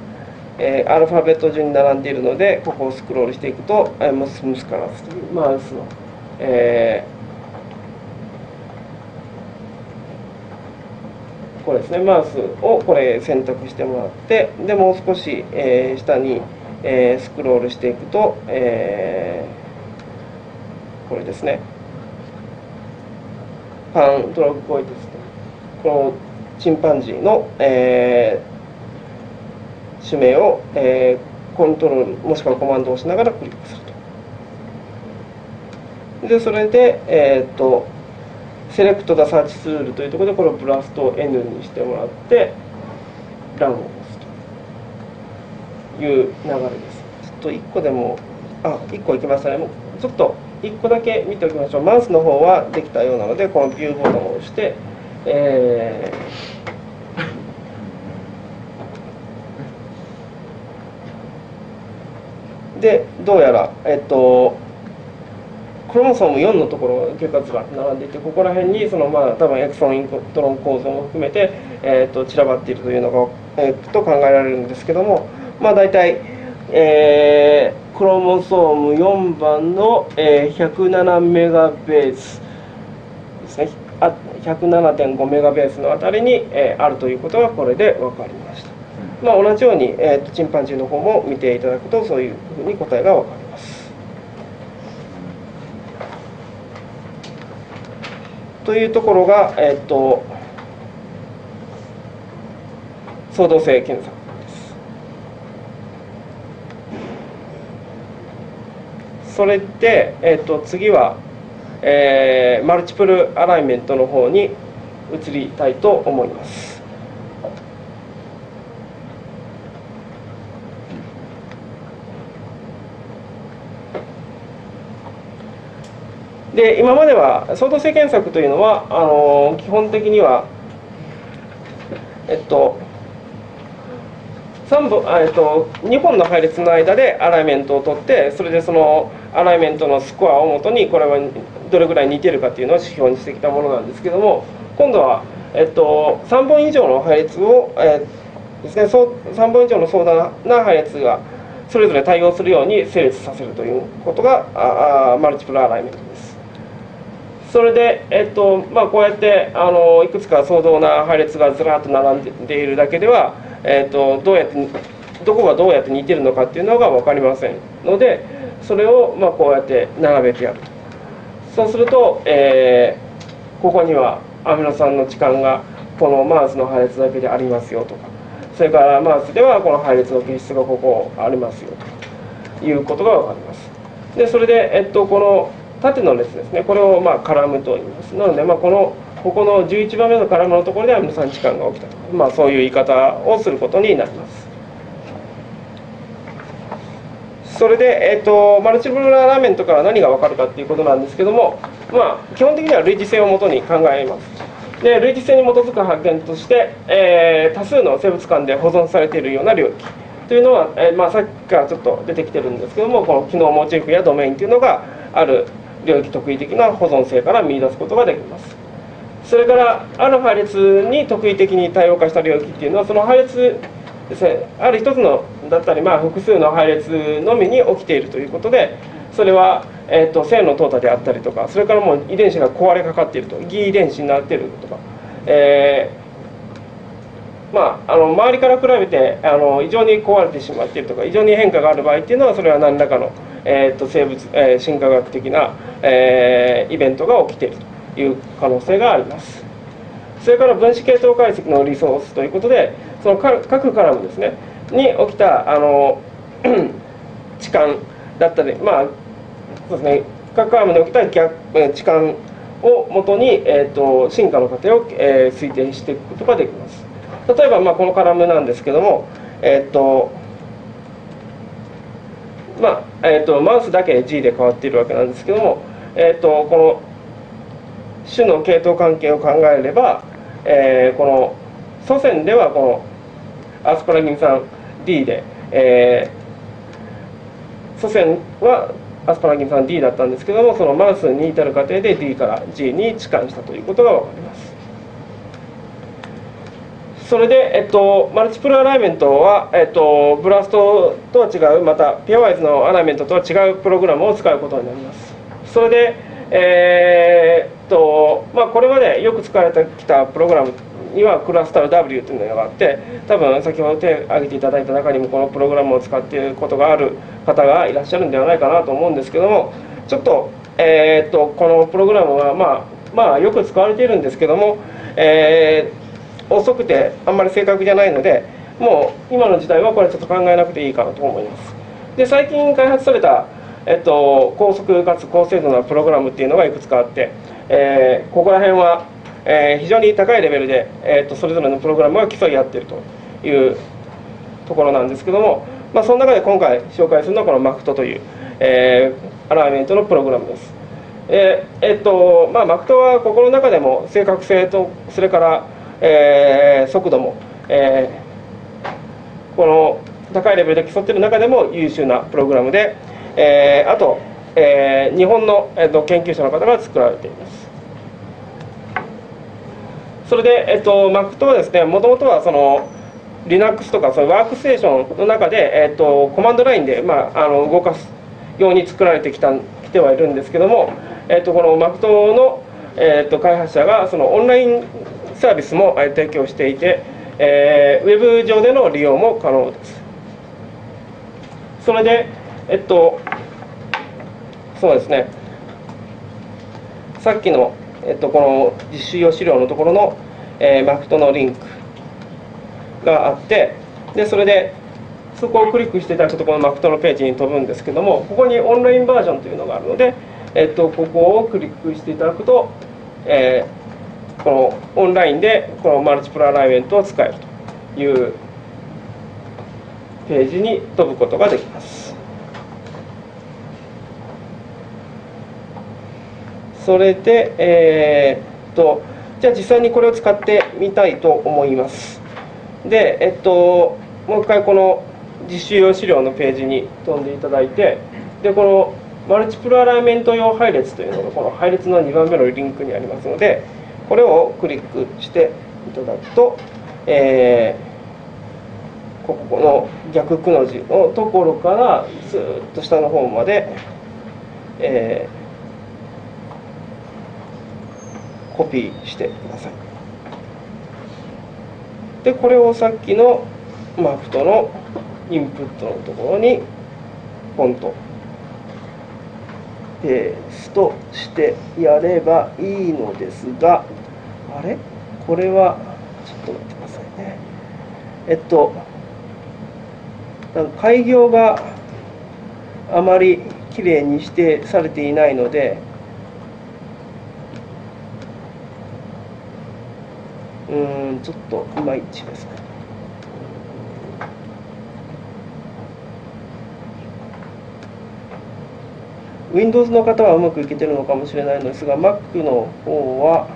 えー、アルファベット順に並んでいるのでここをスクロールしていくと、えー、ムスムスカラスというマウスの、えー、これですねマウスをこれ選択してもらってでもう少し、えー、下にえー、スクロールしていくと、えー、これですね。パンドラッグコイですねこのチンパンジーの、えー、指名を、えー、コントロールもしくはコマンドを押しながらクリックすると。でそれで、えー、っとセレクトダサーチツールというところでこれをプラスと N にしてもらってランをいう流れです。ちょっと1個でも、あ、1個いきましたね。もうちょっと1個だけ見ておきましょう。マウスの方はできたようなので、このビューボタンを押して、えー、で、どうやら、えっと、クロモソーム4のところ結果図が並んでいてここら辺にそのまあ多分エクソンイントロン構造も含めて、えー、と散らばっているというのが、えー、と考えられるんですけどもまあ、大体、えー、クロモソーム4番の、えー、107メガベースですね。あ107.5メガベースのあたりに、えー、あるということがこれで分かりました、まあ、同じように、えーと、チンパンジーの方も見ていただくとそういうふうに答えが分かります。というところが、えっ、ー、と相動性検査それで、えーと、次は、えー、マルチプルアライメントの方に移りたいと思います。で今までは相当性検索というのはあの基本的にはえっと3本えっと、2本の配列の間でアライメントを取ってそれでそのアライメントのスコアをもとにこれはどれぐらい似てるかっていうのを指標にしてきたものなんですけども今度は、えっと、3本以上の配列を、えー、ですねそう3本以上の相談な配列がそれぞれ対応するように成立させるということがああマルチプルアライメントです。それで、えっとまあ、こうやってあのいくつか相当な配列がずらっと並んでいるだけではえーと、どうやってどこがどうやって似てるのかっていうのが分かりません。のでそれをまあこうやって並べてやる。そうすると、えー、ここにはアミノ酸の置換がこのマウスの配列だけでありますよとか。それからマウスではこの配列の形質がここありますよということが分かります。でそれで、えっと、この縦の列ですね。これをまあカラムと言います。なので、まあ、このここの11番目のカラムのところでアミノ酸置換が起きたと、まあ、そういう言い方をすることになります。それで、えーと、マルチプルラーメントから何が分かるかっていうことなんですけども、まあ、基本的には類似性をもとに考えます。で類似性に基づく発見として、えー、多数の生物間で保存されているような領域というのは、えー、まあ、さっきからちょっと出てきてるんですけどもこの機能モチーフやドメインというのがある領域特異的な保存性から見出すことができます。それからある配列に特異的に多様化した領域っていうのはその配列ですねある一つのだったり、まあ、複数の配列のみに起きているということでそれは、えーと、と線の淘汰であったりとかそれからもう遺伝子が壊れかかっていると偽遺伝子になっているとか、えー、まあ、あの周りから比べてあの異常に壊れてしまっているとか異常に変化がある場合っていうのはそれは何らかの、えーと、生物、えー、進化学的な、えー、イベントが起きていると。いう可能性があります。それから分子系統解析のリソースということでその各カラムですねに起きたあの 置換だったりまあそうですね各カラムに起きた逆置換をもとに、えーと、進化の過程を、えー、推定していくことができます。例えば、まあ、このカラムなんですけどもえっ、ー、とまあえーと、マウスだけ G で変わっているわけなんですけども、えーと、この種の系統関係を考えれば、えー、この祖先ではこのアスパラギン酸 D で、えー、祖先はアスパラギン酸 D だったんですけどもそのマウスに至る過程で D から G に置換したということが分かります。それで、えっと、マルチプルアライメントは、えっと、ブラストとは違うまたピアワイズのアライメントとは違うプログラムを使うことになりますそれで、えー、っとまあ、これまでよく使われてきたプログラムにはクラスタル W というのがあって多分先ほど手を挙げていただいた中にもこのプログラムを使っていることがある方がいらっしゃるんではないかなと思うんですけどもちょっと,、えー、っとこのプログラムは、まあ、まあよく使われているんですけども、えー遅くてあんまり正確じゃないのでもう今の時代はこれちょっと考えなくていいかなと思います。で最近開発された、えっと、高速かつ高精度なプログラムっていうのがいくつかあって、えー、ここら辺は、えー、非常に高いレベルで、えー、っとそれぞれのプログラムが競い合っているというところなんですけども、まあ、その中で今回紹介するのはこの MACT という、えー、アライメントのプログラムです。えー、えっとまあ、MACT はここの中でも正確性とそれからえー、速度も、えー、この高いレベルで競っている中でも優秀なプログラムで、えー、あと、えー、日本の、えーと、研究者の方が作られています。それで、えーと、Mac とはですねもともとはその Linux とかそのワークステーションの中で、えーと、コマンドラインで、まあ、あの動かすように作られてきたきてはいるんですけども、えー、とこの Mac の、えー、と開発者がそのオンラインサービスも提供していて、えー、ウェブ上での利用も可能です。それでえっとそうですねさっきの、えっと、この実習用資料のところの、えー、マクトのリンクがあってでそれでそこをクリックしていただくとこのマクトのページに飛ぶんですけどもここにオンラインバージョンというのがあるので、えっと、ここをクリックしていただくと、えーこのオンラインでこのマルチプルアライメントを使えるというページに飛ぶことができます。それで、えー、っとじゃあ実際にこれを使ってみたいと思います。で、えっと、もう一回この実習用資料のページに飛んでいただいて、で、このマルチプルアライメント用配列というのがこの配列の2番目のリンクにありますので、これをクリックしていただくと、えー、ここの逆くの字のところからずっと下の方まで、えー、コピーしてください。でこれをさっきのマフトのインプットのところにポンとペーストしてやればいいのですがあれ？これはちょっと待ってくださいね。えっと開業があまりきれいに指定されていないのでうんちょっといまいちですね Windows の方はうまくいけてるのかもしれないのですが Mac の方は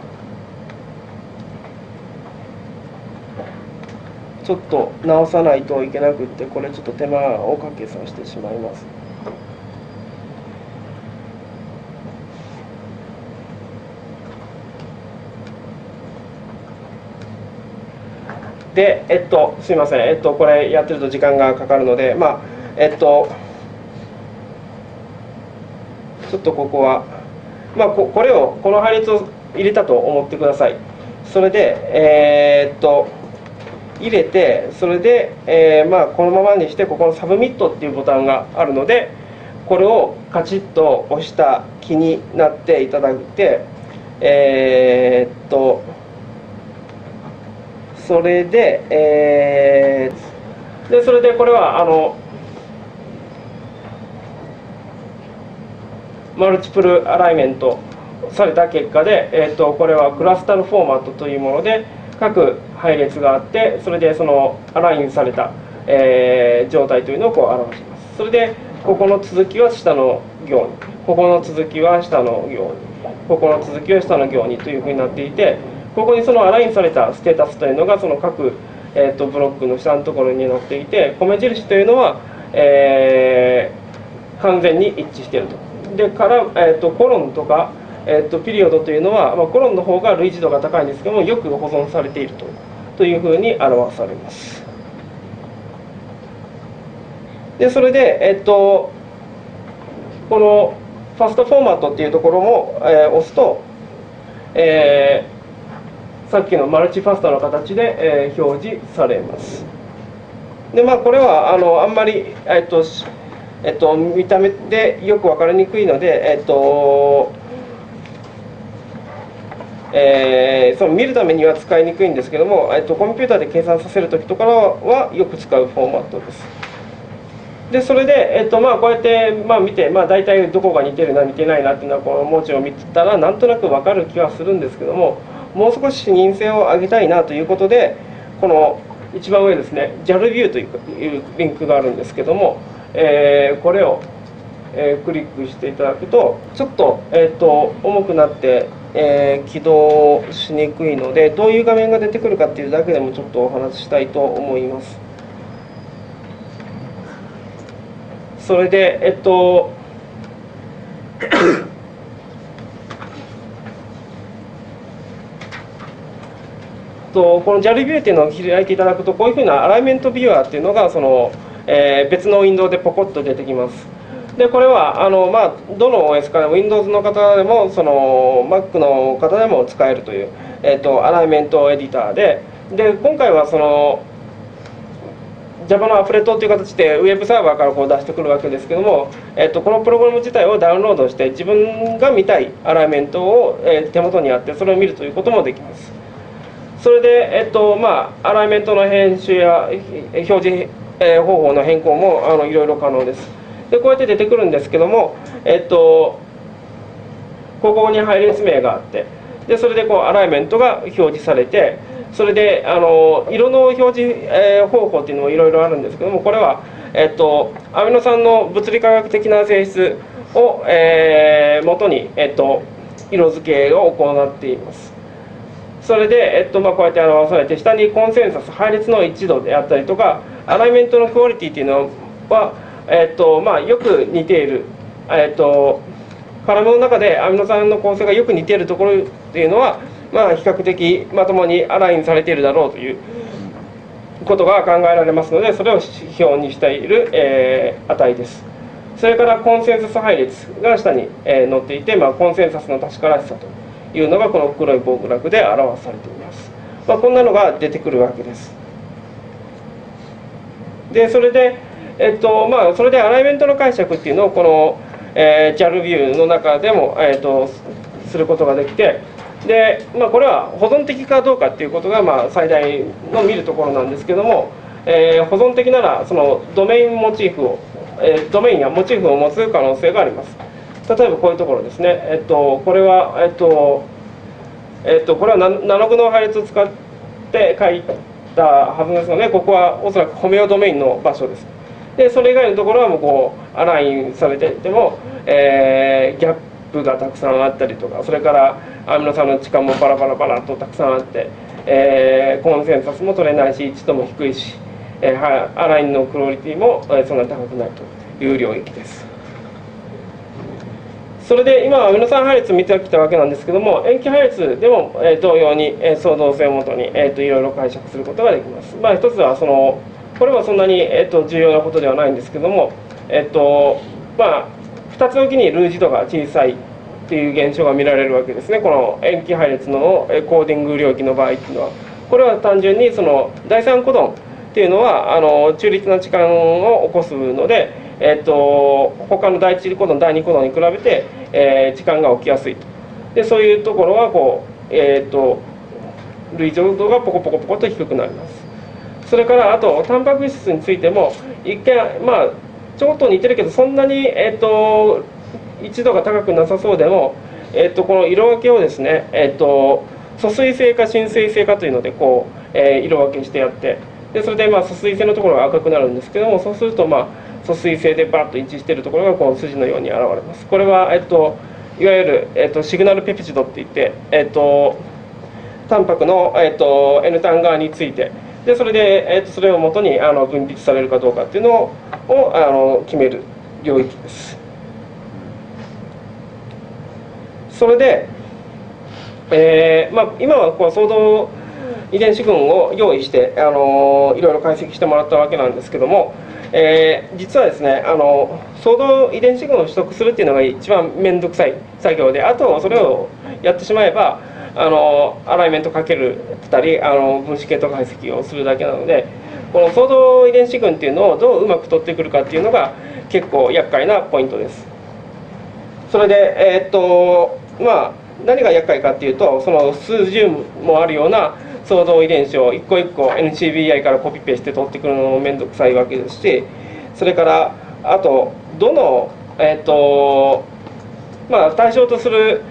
ちょっと直さないといけなくってこれちょっと手間をかけさせてしまいます。で、えっと、すみません、えっと、これやってると時間がかかるので、まあ、えっと、ちょっとここは、まあ、ここれをこの配列を入れたと思ってください。それでえー、っと入れてそれで、えー、まあ、このままにしてここの submit っていうボタンがあるのでこれをカチッと押した気になっていただいてえー、っとそれで,、えー、でそれでこれはあのマルチプルアライメントされた結果で、えー、とこれはクラスタルフォーマットというもので各配列があってそれでそのアラインされた、えー、状態というのをこう表します。それでここの続きは下の行に。ここの続きは下の行に。ここの続きは下の行にというふうになっていてここにそのアラインされたステータスというのがその各、えー、とブロックの下のところに載っていて米印というのは、えー、完全に一致していると。でから、えー、とコロンとか、えー、とピリオドというのは、まあ、コロンの方が類似度が高いんですけどもよく保存されているとというふうに表されます。でそれで、えっと、このファストフォーマットっていうところも、えー、押すと、えー、さっきのマルチファストの形で、えー、表示されます。でまあこれはあのあんまり、えっとえっと、見た目でよく分かりにくいので、えっとえー、その見るためには使いにくいんですけども、えっと、コンピューターで計算させる時とかはよく使うフォーマットです。でそれで、えっとまあ、こうやって、まあ、見て、まあ、大体どこが似てるな似てないなっていうのはこの文字を見てたらなんとなく分かる気はするんですけどももう少し視認性を上げたいなということでこの一番上ですね JAL ビューというリンクがあるんですけども、えー、これを、えー、クリックしていただくとちょっと,、えーと、重くなって、えー、起動しにくいのでどういう画面が出てくるかっていうだけでもちょっとお話ししたいと思います。それでえっととこの JAL ビューっていうのを開いていただくとこういうふうなアライメントビューアーっていうのがその、えー、別のウィンドウでポコッと出てきますでこれはあの、まあ、どの OS かでも Windows の方でもその Mac の方でも使えるという、えーと、アライメントエディターでで今回はその Java のアフレットという形でウェブサーバーからこう出してくるわけですけども、えっと、このプログラム自体をダウンロードして自分が見たいアライメントを、え手元にあってそれを見るということもできます。それで、えっとまあ、アライメントの編集や表示、え方法の変更もあのいろいろ可能です。でこうやって出てくるんですけども、えっと、ここに配列名があってでそれでこうアライメントが表示されてそれであの色の表示、え、方法っていうのもいろいろあるんですけどもこれは、えっと、アミノ酸の物理化学的な性質を、えー、元に、えっと、色付けを行っていますそれで、えっとまあ、こうやって表されて下にコンセンサス配列の一度であったりとかアライメントのクオリティっていうのは、えっとまあ、よく似ている、えっと、カラムの中でアミノ酸の構成がよく似ているところっていうのはまあ、比較的まともにアラインされているだろうということが考えられますのでそれを指標にしている、えー、値です。それからコンセンサス配列が下に、えー、載っていて、まあ、コンセンサスの確からしさと。いうのがこの黒い棒グラフで表されています、まあ、こんなのが出てくるわけです。でそれでえっとまあそれでアライメントの解釈っていうのをこの、えー、JAL ビューの中でも、えーとすることができてで、まあ、これは保存的かどうかっていうことがまあ最大の見るところなんですけども、えー、保存的ならそのドメインモチーフを、えー、ドメインやモチーフを持つ可能性があります。例えばこういうところですね。えっとこれはえっとえっとこれはナノグの配列を使って書いたはずですのでここはおそらくホメオドメインの場所です。でそれ以外のところはもうこうアラインされていても、えー、ギャップがたくさんあったりとかそれからアミノ酸の置換もバラバラバラとたくさんあって、えー、コンセンサスも取れないし一度も低いし、えー、アラインのクオリティも、そんなに高くないという領域です。それで今アミノ酸配列見てきたわけなんですけども塩基配列でも、え、同様に、え、相動性をもとに、えーと、いろいろ解釈することができます。まあ、一つはそのこれはそんなに、えーと、重要なことではないんですけども、えーとまあ、2つおきに類似度が小さいっていう現象が見られるわけですねこの塩基配列のコーディング領域の場合っていうのはこれは単純にその第三コドンっていうのはあの中立な置換を起こすので、えっと、他の第1コドン第2コドンに比べて、えー、置換が起きやすいと。でそういうところはこう、えっと類似度がポコポコポコと低くなります。それからあとタンパク質についても一見まあちょっと似てるけどそんなに、えっと一度が高くなさそうでも、えっと、この色分けをですね、えっと、疎水性か浸水性かというのでこう、えー、色分けしてやってでそれでまあ疎水性のところが赤くなるんですけどもそうするとまあ疎水性でバッと一致しているところがこの筋のように現れます。これは、えっと、いわゆる、えっと、シグナルペプチドっていって、えっと、タンパクの、えっと、N タン側についてでそれで、えっと、それをもとにあの分泌されるかどうかっていうのをあの決める領域です。それで、えーまあ、今はこう相動遺伝子群を用意して、あのいろいろ解析してもらったわけなんですけども、えー、実はですねあの相動遺伝子群を取得するっていうのが一番面倒くさい作業であとそれをやってしまえばあのアライメントかけるたりあの分子系統解析をするだけなのでこの相動遺伝子群っていうのをどううまく取ってくるかっていうのが結構厄介なポイントです。それでえー、っとまあ何が厄介かっていうとその数十もあるような相動遺伝子を一個一個 NCBI からコピペして取ってくるのも面倒くさいわけですしそれからあとどのえっ、とまあ対象とする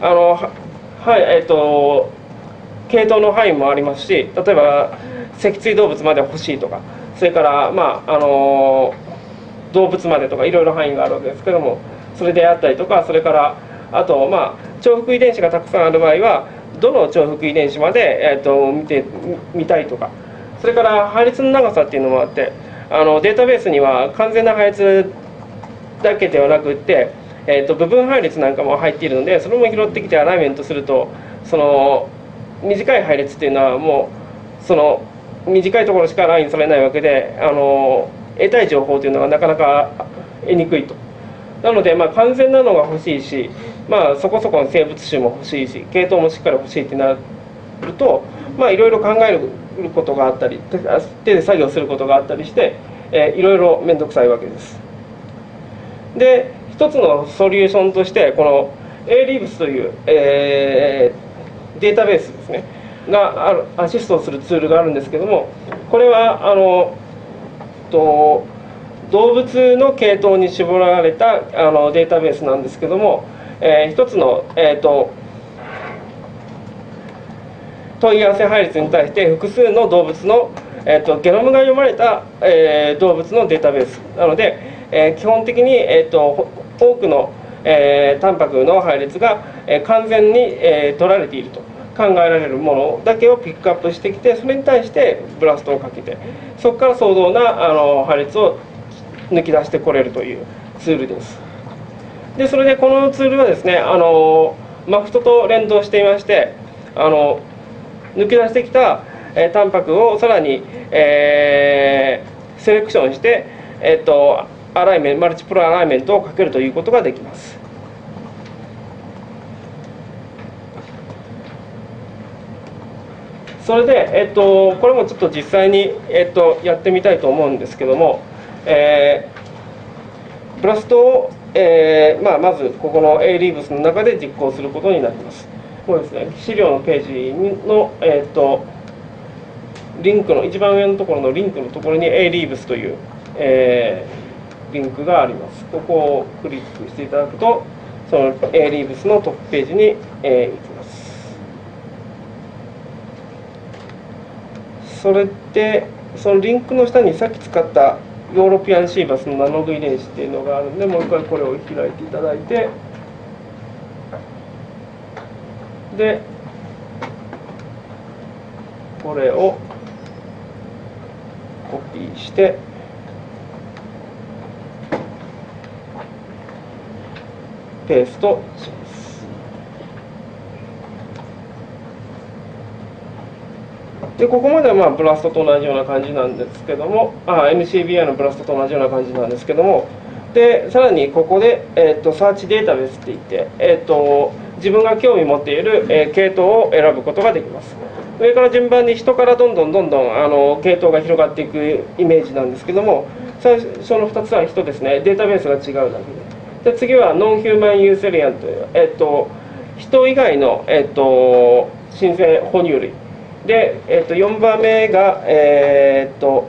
あのはいえっ、と系統の範囲もありますし例えば脊椎動物まで欲しいとかそれからまああの動物までとかいろいろ範囲があるわけですけどもそれであったりとかそれからあとまあ重複遺伝子がたくさんある場合はどの重複遺伝子まで、えーと、見てみたいとかそれから配列の長さっていうのもあってあのデータベースには完全な配列だけではなくって、えーと、部分配列なんかも入っているのでそれも拾ってきてアライメントするとその短い配列っていうのはもうその短いところしかラインされないわけであの得たい情報というのがなかなか得にくいと。なので、まあ、完全なのが欲しいし、まあ、そこそこの生物種も欲しいし系統もしっかり欲しいってなると、まあ、いろいろ考えることがあったり手で作業することがあったりして、えー、いろいろ面倒くさいわけです。で一つのソリューションとしてこの ALIBS という、えー、データベースですねがあるアシストするツールがあるんですけどもこれはあのと動物の系統に絞られたあのデータベースなんですけども、えー、一つの、えーと、問い合わせ配列に対して複数の動物の、えーと、ゲノムが読まれた、えー、動物のデータベース。なので、えー、基本的に、えーと、多くの、えー、タンパクの配列が、えー、完全に、えー、取られていると。考えられるものだけをピックアップしてきてそれに対してブラストをかけてそこから相当なあの配列を抜き出してこれるというツールです。でそれでこのツールはですねあのマフトと連動していましてあの抜き出してきた、えー、タンパクをさらに、えー、セレクションして、えーと、アライメンマルチプロアライメントをかけるということができます。それで、えっと、これもちょっと実際に、えっと、やってみたいと思うんですけども、えー、ブラストを、えーまあ、まずここの A リーブスの中で実行することになります。これですね、資料のページの、えーと、リンクの一番上のところのリンクのところに A リーブスという、えー、リンクがあります。ここをクリックしていただくと、その A リーブスのトップページに、えー、行きます。それで、そのリンクの下にさっき使った European seabass のナノド遺伝子っていうのがあるんでもう一回これを開いていただいて。でこれをコピーして。ペーストします。でここまではまあブラストと同じような感じなんですけどもあ NCBI のブラストと同じような感じなんですけどもでさらにここで、えーと、サーチデータベースっていって、えーと、自分が興味持っている、えー、系統を選ぶことができます。上から順番に人からどんどんどんどんあの系統が広がっていくイメージなんですけども最初の2つは人ですね。データベースが違うだけで。で次はノンヒューマンユーセリアンという、えーと、人以外の、えー、と新生哺乳類。で、えー、と4番目が、えー、と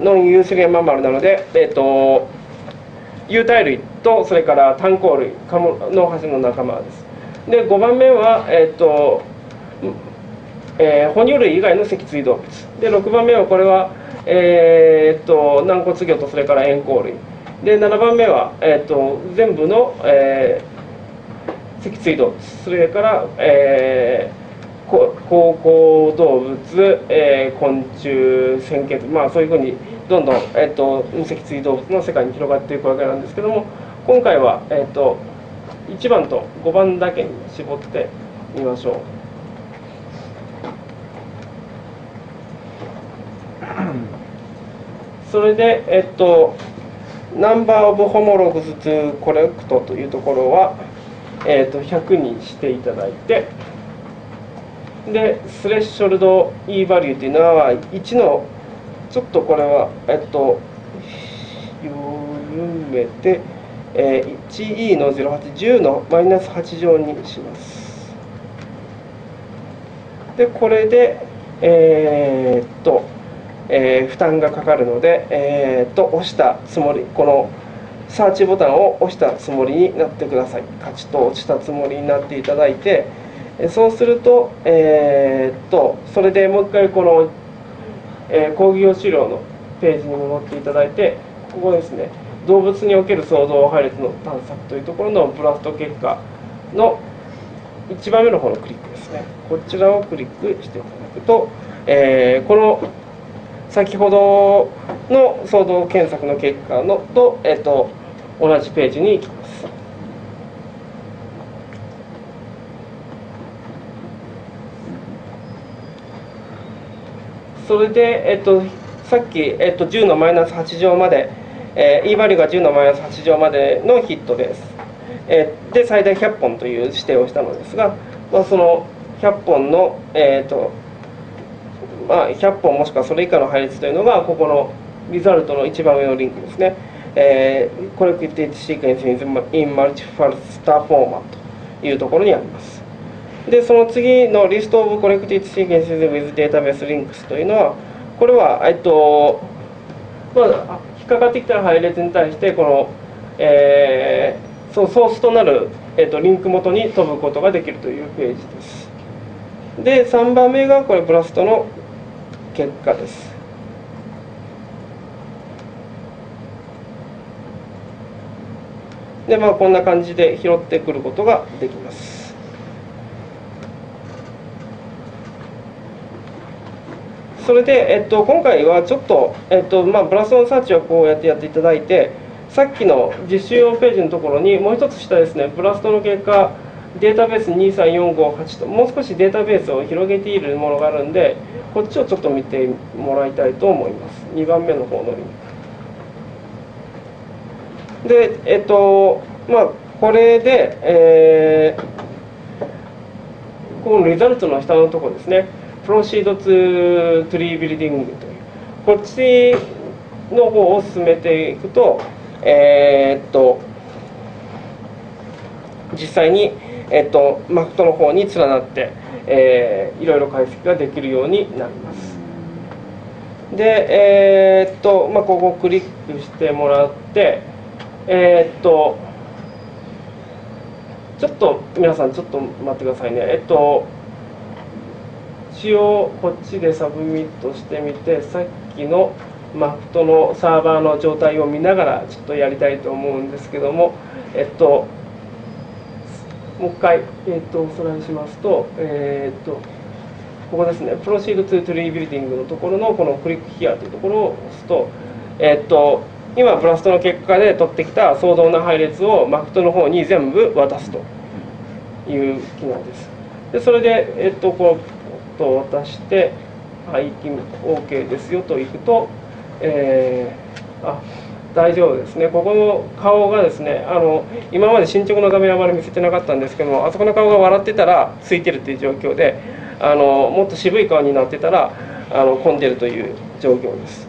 ノンユースリアマンマルなので、えー、と有袋類とそれから炭鉱類カモノハシの仲間です。で5番目は、えっとえー、哺乳類以外の脊椎動物。で6番目はこれは、えー、っと軟骨魚とそれから円孔類。で7番目は、えー、と全部の、えー、脊椎動物。それから、えー、高校動物、えー、昆虫鮮血まあそういうふうにどんどん、えーと、脊椎動物の世界に広がっていくわけなんですけども今回は、えーと、1番と5番だけに絞ってみましょう。それで、えっと、number of homologs to collect というところは、えっと、100にしていただいて、で、スレッショルド E バリューというのは1のちょっとこれはえっと緩めて、えー、1e の0810のマイナス8乗にします。でこれでえー、っと、えー、負担がかかるので、えー、っと押したつもりこのサーチボタンを押したつもりになってください。カチッと落ちたつもりになっていただいてそうすると,、えー、っとそれでもう一回このえー、講義用資料のページに戻っていただいてここですね動物における創造配列の探索というところのブラスト結果の1番目の方のクリックですね。こちらをクリックしていただくと、えー、この先ほどの創造検索の結果のと,、えー、と同じページに行きますそれで、えっと、さっき、えっと、10のマイナス8乗まで、えー、E バリューが10のマイナス8乗までのヒットです。えー、で、最大100本という指定をしたのですが、まあ、その100本の、えーとまあ、100本もしくはそれ以下の配列というのが、ここのリザルトの一番上のリンクですね。えー、コレクティッドシークエンス in multiple star format というところにあります。でその次の List of Collected Sequences with Database Links というのはこれは、えっとまあ、引っかかってきた配列に対してこの、えー、そのソースとなる、えっと、リンク元に飛ぶことができるというページです。で3番目がこれブラストの結果です。でまあこんな感じで拾ってくることができます。それで、えっと、今回はちょっと、えっとまあ、ブラストのサーチをこうやってやっていただいてさっきの実習用ページのところにもう一つ下ですねブラストの結果データベース23458ともう少しデータベースを広げているものがあるんでこっちをちょっと見てもらいたいと思います。2番目の方のリンクでえっとまあこれで、えー、このリザルトの下のところですね。プロシードツートリービルディングというこっちの方を進めていくとえー、っと実際に、えー、っとマクトの方に連なって、えー、いろいろ解析ができるようになります。でえー、っとまあここをクリックしてもらってえー、っとちょっと皆さんちょっと待ってくださいね。えっと一応こっちで submit してみてさっきの MAFFT のサーバーの状態を見ながらちょっとやりたいと思うんですけどもえっともう一回、えっと、おさらいしますと、えー、っとここですね、 proceed to tree building のところのこの click here というところを押すと、えっと、今 BLAST の結果で取ってきた相同な配列を MAFFT の方に全部渡すという機能です。でそれで、えっと、こうのと渡してはい OK ですよといくと、えー、あ大丈夫ですね。ここの顔がですねあの今まで進捗の画面あまり見せてなかったんですけどもあそこの顔が笑ってたらついてるっていう状況であのもっと渋い顔になってたらあの混んでるという状況です。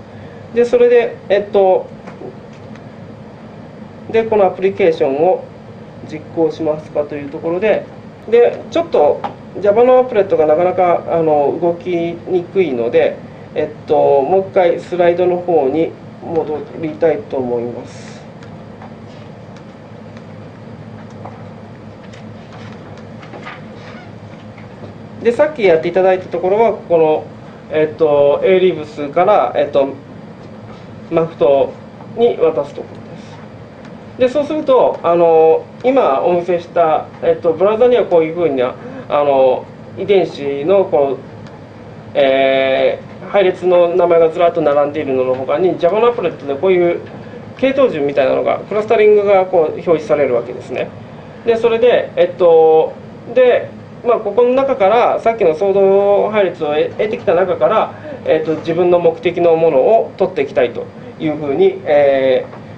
でそれでえっとでこのアプリケーションを実行しますかというところででちょっと Java のアプレットがなかなかあの動きにくいので、えっと、もう一回スライドの方に戻りたいと思います。でさっきやっていただいたところはこの、えっと、A リブスから、えっと、マフトに渡すところでそうするとあの今お見せした、えっと、ブラウザにはこういうふうなあの遺伝子のこう、えー配列の名前がずらっと並んでいるののほかに Java のアプレットでこういう系統順みたいなのがクラスタリングがこう表示されるわけですね。でそれでえっとでまあここの中からさっきの相動配列を得得てきた中から、えっと、自分の目的のものを取っていきたいというふうに、えー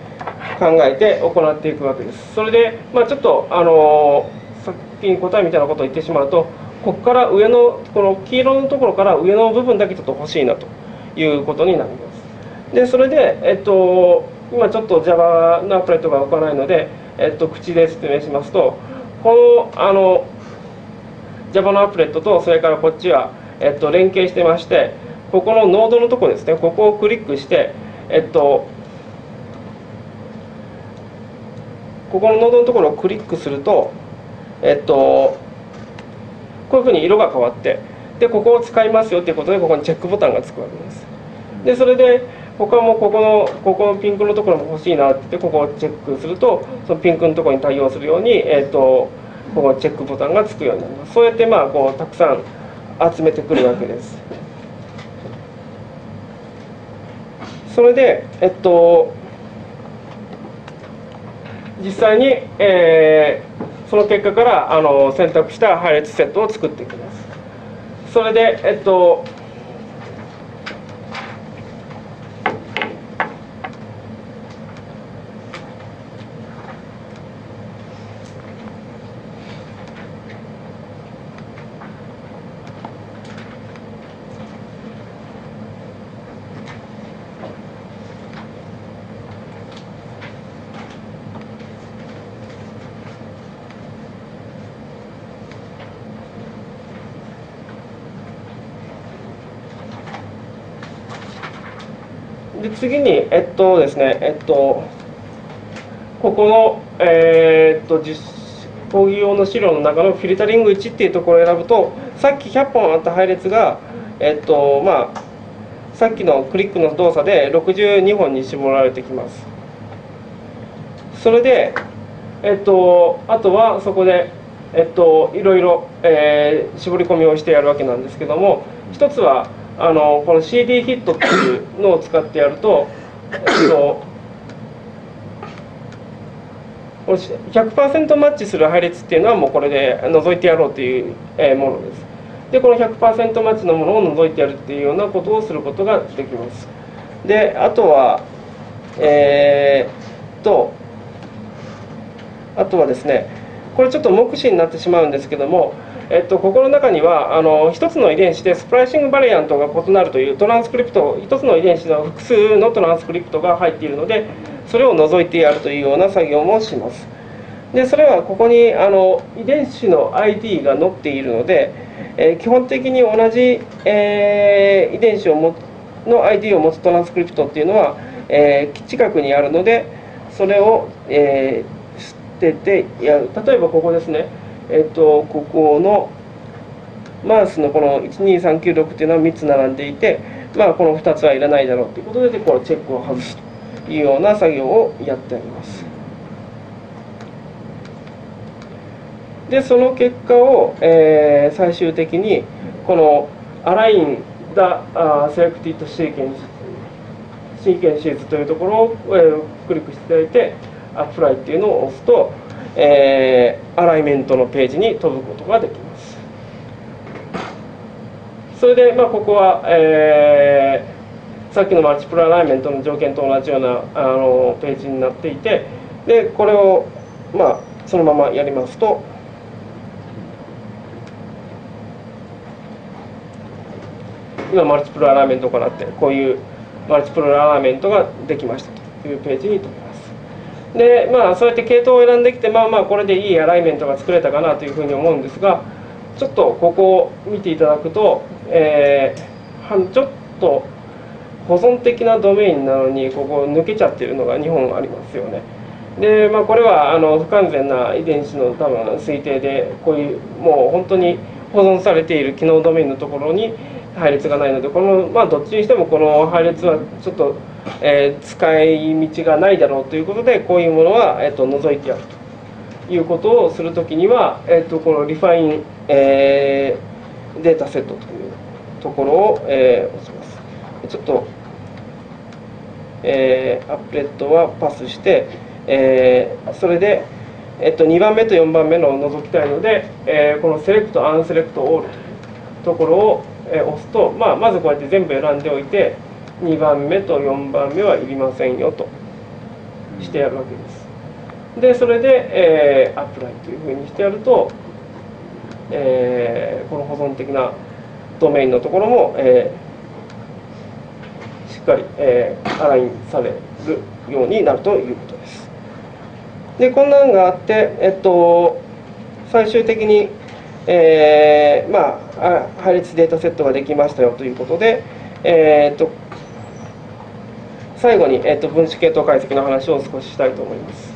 考えて行っていくわけです。それで、まあ、ちょっとあのさっきに答えみたいなことを言ってしまうとここから上のこの黄色のところから上の部分だけちょっと欲しいなということになります。でそれで、えっと、今ちょっと Java のアプレットが動かないので、えっと、口で説明しますとこのあの Java のアプレットとそれからこっちは、えっと、連携してましてここのノードのところですねここをクリックしてえっとここのノードのところをクリックするとえっとこういうふうに色が変わってでここを使いますよということでここにチェックボタンがつくわけです。でそれで他もここのここのピンクのところも欲しいなってってここをチェックするとそのピンクのところに対応するように、えっとここチェックボタンがつくようになります。そうやってまあこうたくさん集めてくるわけです。それでえっと実際に、えーその結果からあの選択した配列セットを作っていきます。それでえっと次にえっとですねえっとここのえーっと実講義用の資料の中のフィルタリング1っていうところを選ぶとさっき100本あった配列がえっとまあさっきのクリックの動作で62本に絞られてきます。それでえっとあとはそこでえっといろいろ、えー絞り込みをしてやるわけなんですけども一つはあのこの CD ヒットっていうのを使ってやると、えっと、100%マッチする配列っていうのはもうこれで除いてやろうというものです。でこの100%マッチのものを除いてやるっていうようなことをすることができます。であとはえーとあとはですねこれちょっと目視になってしまうんですけども、えっと、ここの中にはあの一つの遺伝子でスプライシングバリアントが異なるというトランスクリプト一つの遺伝子の複数のトランスクリプトが入っているのでそれを除いてやるというような作業もします。でそれはここにあの遺伝子の ID が載っているので、えー基本的に同じ、えー遺伝子をもの ID を持つトランスクリプトっていうのは、えー近くにあるのでそれを、えー捨ててやる。例えばここですね。えっ、とここのマウスのこの12396っていうのは3つ並んでいてまあこの2つはいらないだろうということでこうチェックを外すというような作業をやってあります。でその結果を、えー最終的にこのアライン the、uh, selected sequence シーケンシーズというところを、えークリックしていただいてアップライっていうのを押すと、えーアライメントのページに飛ぶことができます。それで、まあ、ここは、えーさっきのマルチプルアライメントの条件と同じようなあのページになっていてでこれを、まあ、そのままやりますと今マルチプルアライメントを行ってこういうマルチプルアライメントができましたというページに飛びますでまあそうやって系統を選んできてまあまあこれでいいアライメントが作れたかなというふうに思うんですがちょっとここを見ていただくと、えーちょっと保存的なドメインなのにここ抜けちゃってるのが2本ありますよね。でまあこれはあの不完全な遺伝子の多分推定でこういうもう本当に保存されている機能ドメインのところに配列がないのでこのまあどっちにしてもこの配列はちょっと、えー、使い道がないだろうということでこういうものは、えーと、除いてやるということをするときには、えーと、このリファイン、えー、データセットというところを、えー、押します。ちょっと、えー、アップレットはパスして、えー、それで、えっと、2番目と4番目のを除きたいので、えー、このセレクト、アンセレクト、オールというところを、えー、押すと、まあ、まずこうやって全部選んでおいて、2番目と4番目はいりませんよとしてやるわけです。で、それで、えー、アプライというふうにしてやると、えー、この保存的なドメインのところも、えー、しっかり、えー、アラインされるようになるということです。でこんなのがあって、えっと、最終的に、えー、まあ、配列データセットができましたよということで、えー、っと最後に、えっと、分子系統解析の話を少ししたいと思います。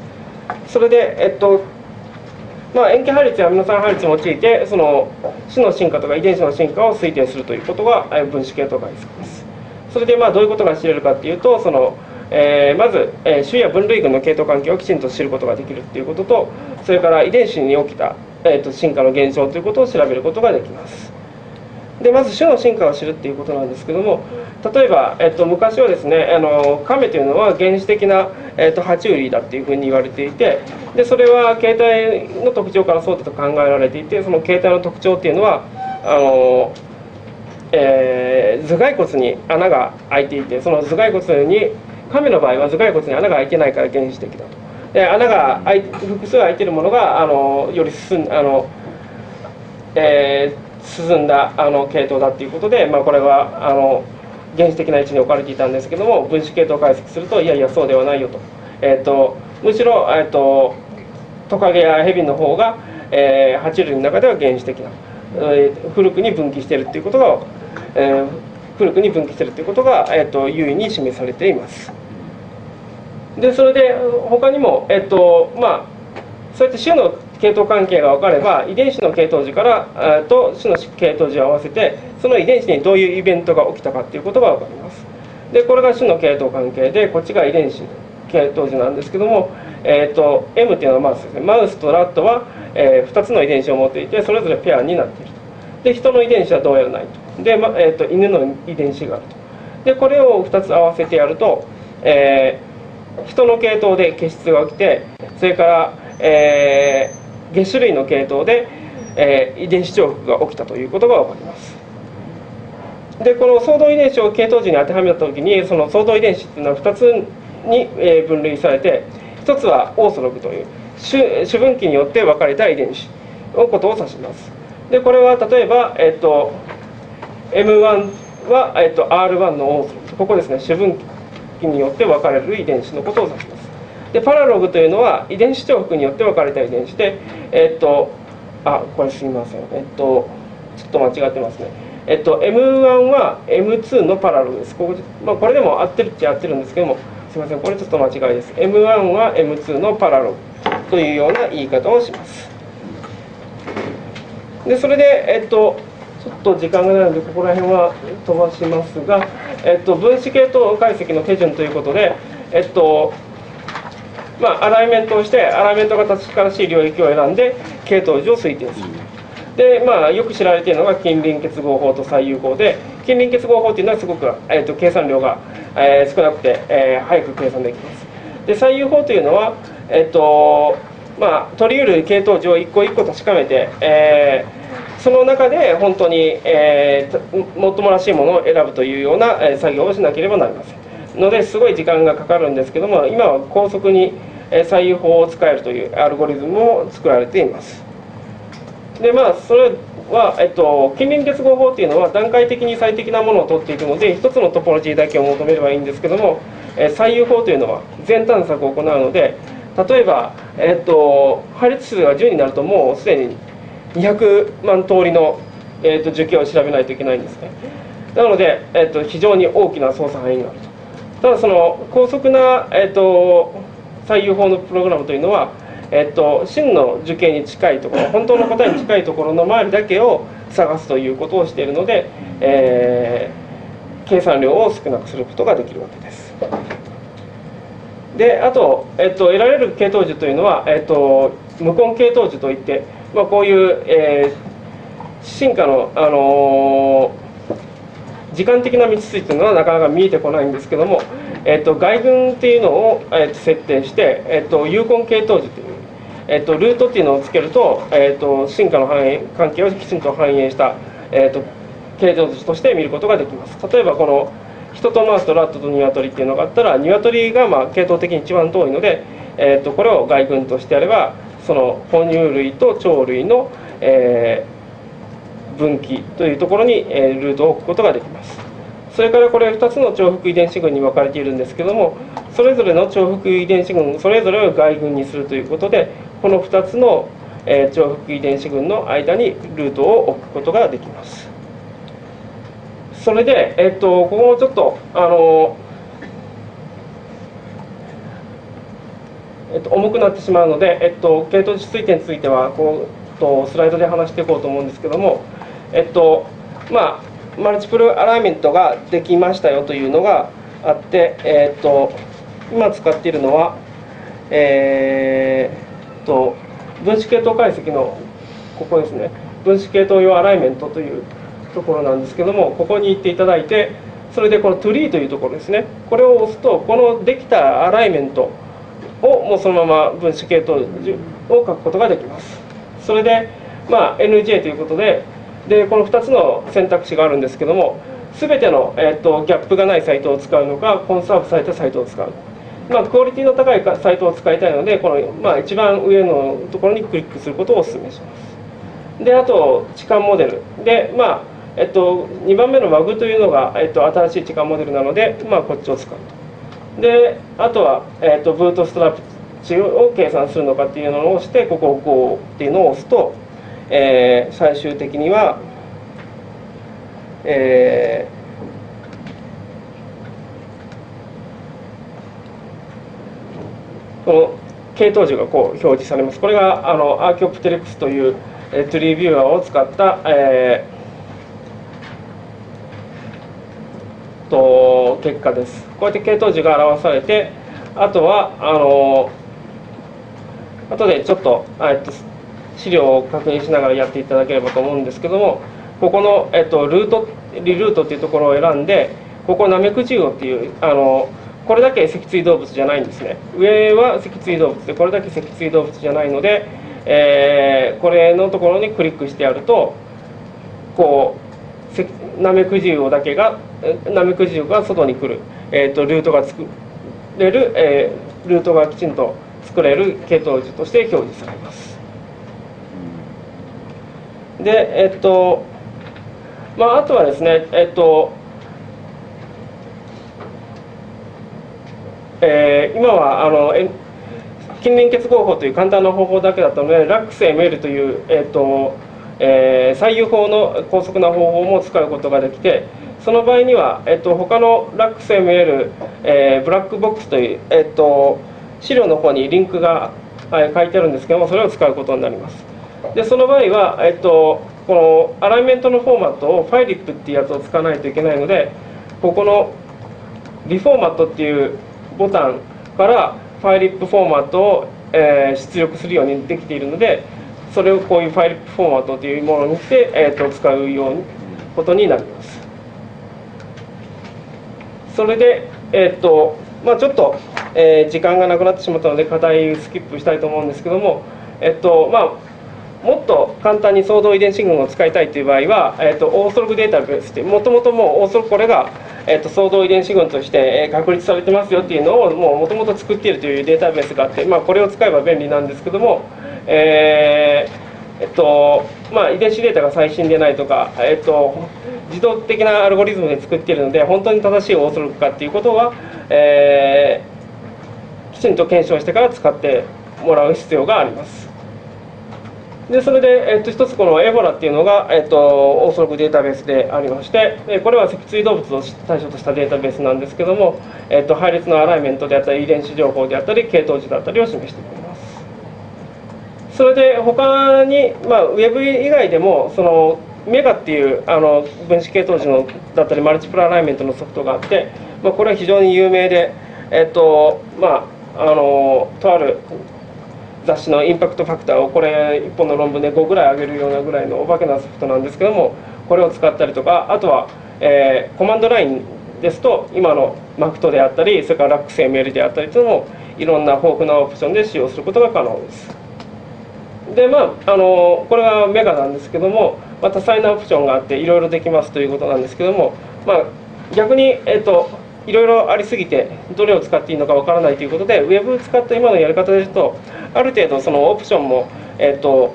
それで、えっとまあ、塩基配列やアミノ酸配列を用いてその種の進化とか遺伝子の進化を推定するということが分子系統解析です。それでまあどういうことが知れるかっていうとそのえー、まず、えー、種や分類群の系統関係をきちんと知ることができるということとそれから遺伝子に起きた、えーと、進化の現象ということを調べることができますでまず種の進化を知るっていうことなんですけども例えば、えーと、昔はですねあの亀というのは原始的な、えーと、爬虫類だっていうふうに言われていてでそれは形態の特徴からそうだと考えられていてその形態の特徴っていうのはあのえー、頭蓋骨に穴が開いていてその頭蓋骨に亀の場合は頭蓋骨に穴が開いてないから原始的だと。で穴が開い複数開いてるものがあのより進んあの、えー、進んだあの系統だっていうことで、まあ、これはあの原始的な位置に置かれていたんですけども分子系統解析するといやいやそうではないよと,、えーと、むしろ、えーと、トカゲやヘビの方が、えー、爬虫類の中では原始的な、えー、古くに分岐しているっていうことが、えー古くに分岐しているということが、えーと、優位に示されています。でそれで他にも、えーとまあ、そうやって種の系統関係が分かれば遺伝子の系統樹から、と種の系統樹を合わせてその遺伝子にどういうイベントが起きたかということが分かります。でこれが種の系統関係でこっちが遺伝子系統樹なんですけども、えーと、M っていうのはマウスですねマウスとラットは、えー、2つの遺伝子を持っていてそれぞれペアになっていると。で人の遺伝子はどうやらないと。で、まえーと、犬の遺伝子があると。でこれを2つ合わせてやると、えー、人の系統で結質が起きてそれから、えー、月種類の系統で、えー、遺伝子重複が起きたということが分かります。でこの相動遺伝子を系統時に当てはめた時にその相動遺伝子っていうのは2つに分類されて1つはオーソログという主分岐によって分かれた遺伝子のことを指します。でこれは例えば、えっと M1 は、えっと、R1 のオーソログここですね主分岐によって分かれる遺伝子のことを指します。でパラログというのは遺伝子重複によって分かれた遺伝子でえっとあこれすみません。えっとちょっと間違ってますね。えっと M1 は M2 のパラログです。ここ,、まあ、これでも合ってるっちゃ合ってるんですけどもすみません。これちょっと間違いです。M1 は M2 のパラログというような言い方をします。でそれでえっとちょっと時間がないのでここら辺は飛ばしますが、えっと、分子系統解析の手順ということで、えっとまあ、アライメントをしてアライメントが確からしい領域を選んで系統樹を推定する。で、まあ、よく知られているのが近隣結合法と最有法で近隣結合法というのはすごく、えっと、計算量が、えー、少なくて、えー、早く計算できます。で最有法というのは、えっとまあ、取り得る系統樹を一個一個確かめて、えーその中で本当に、えー、もっともらしいものを選ぶというような、え作業をしなければなりませんのですごい時間がかかるんですけども今は高速に採用法を使えるというアルゴリズムも作られています。でまあそれは、えっと、近隣結合法っていうのは段階的に最適なものを取っていくので一つのトポロジーだけを求めればいいんですけども、え最有法というのは全探索を行うので例えば、えっと、配列数が10になるともうすでに200万通りの、えーと、樹形を調べないといけないんですね。なので、えーと、非常に大きな操作範囲があると。ただその高速な、えーと、採用法のプログラムというのは、えっと、真の受験に近いところ 本当の答えに近いところの周りだけを探すということをしているので、えー、計算量を少なくすることができるわけです。であと、えっと、得られる系統樹というのは、えっと、無根系統樹といって、まあ、こういう、えー、進化の、あのー、時間的な道筋というのはなかなか見えてこないんですけども、えっと、外群っていうのを、えっと、設定して、えっと、有根系統樹という、えっと、ルートっていうのをつけると、えっと、進化の反映関係をきちんと反映した、えっと、系統樹として見ることができます。例えばこの人とマウスとラットとニワトリっていうのがあったらニワトリがまあ系統的に一番遠いので、えー、とこれを外群としてやればその哺乳類と鳥類の、えー、分岐というところに、ルートを置くことができます。それからこれ2つの重複遺伝子群に分かれているんですけどもそれぞれの重複遺伝子群それぞれを外群にするということでこの2つの、重複遺伝子群の間にルートを置くことができます。それで、えっと、ここもちょっと、あの、えっと、重くなってしまうので、えっと、系統実推定についてはこうとスライドで話していこうと思うんですけども、えっとまあ、マルチプルアライメントができましたよというのがあって、えっと、今使っているのは、えー、っと分子系統解析のここですね。分子系統用アライメントというところなんですけどもここに行っていただいてそれでこの tree というところですね。これを押すとこのできたアライメントをもうそのまま分子系統を書くことができます。それでまあ NJ ということででこの2つの選択肢があるんですけども全ての、えーと、ギャップがないサイトを使うのかコンサーブされたサイトを使う。まあ、クオリティの高いサイトを使いたいのでこの、まあ、一番上のところにクリックすることをお勧めします。であと置換モデル。でまあえっと、2番目の WAG というのが、えっと、新しい置換モデルなので、まあ、こっちを使うと。で、あとは、えっと、ブートストラップ値を計算するのかっていうのを押して、ここを Go っていうのを押すと、えー、最終的には、えー、この系統樹がこう表示されます。これがあの Archaeopteryx という、えー、 tree viewer を使った、えーと結果ですこうやって系統樹が表されてあとはあの後でちょっとえっと資料を確認しながらやっていただければと思うんですけどもここの、えっと、ルートリルートっていうところを選んでここナメクジウオっていうあのこれだけ脊椎動物じゃないんですね上は脊椎動物でこれだけ脊椎動物じゃないので、えー、これのところにクリックしてやるとこうナメクジウオだけがナメクジウオが外に来る、えーと、ルートが作れる、えー、ルートがきちんと作れる系統樹として表示されます。で、えっ、と、まあ、あとはですね、えっ、と、えー、今はあの近隣結合法という簡単な方法だけだったので、ラックス ML という、えっ、とえー、採用法の高速な方法も使うことができて、その場合には、えっと、他の LAXML、えー、ブラックボックスという、えっと、資料の方にリンクが、はい、書いてあるんですけども、それを使うことになります。で、その場合は、えっと、このアライメントのフォーマットを FILIP っていうやつを使わないといけないので、ここのリフォーマットっていうボタンから FILIP フォーマットを、えー、出力するようにできているので、それをこういう FILIP フォーマットというものにして、えー、と使うようにことになります。それで、えー、とまあ、ちょっと、えー、時間がなくなってしまったので課題スキップしたいと思うんですけども、えっとまあ、もっと簡単に相動遺伝子群を使いたいという場合は、えっと、オーソログデータベースってもともともうオーソロこれが、えっと、相動遺伝子群として確立されてますよっていうのをもともと作っているというデータベースがあって、まあ、これを使えば便利なんですけども、えーえっとまあ、遺伝子データが最新でないとか、えっと、自動的なアルゴリズムで作っているので本当に正しいオーソログかっていうことは、えー、きちんと検証してから使ってもらう必要があります。でそれで、えっと、一つこのエボラっていうのが、えっと、オーソログデータベースでありましてこれは脊椎動物を対象としたデータベースなんですけども、えっと、配列のアライメントであったり遺伝子情報であったり系統値だったりを示してくれます。それで他に、まあ、ウェブ以外でもそのメガっていうあの分子系統時のだったりマルチプルアライメントのソフトがあって、まあ、これは非常に有名で、えっとまあ、あのとある雑誌のインパクトファクターをこれ1本の論文で5ぐらい上げるようなぐらいのお化けなソフトなんですけどもこれを使ったりとかあとは、えー、コマンドラインですと今の MACT であったりそれから LAXML であったりというのもいろんな豊富なオプションで使用することが可能です。でまああのこれはメガなんですけども、まあ、多彩なオプションがあっていろいろできますということなんですけども、まあ、逆に、えっと、いろいろありすぎてどれを使っていいのかわからないということでウェブ使った今のやり方ですとある程度そのオプションも、えっと、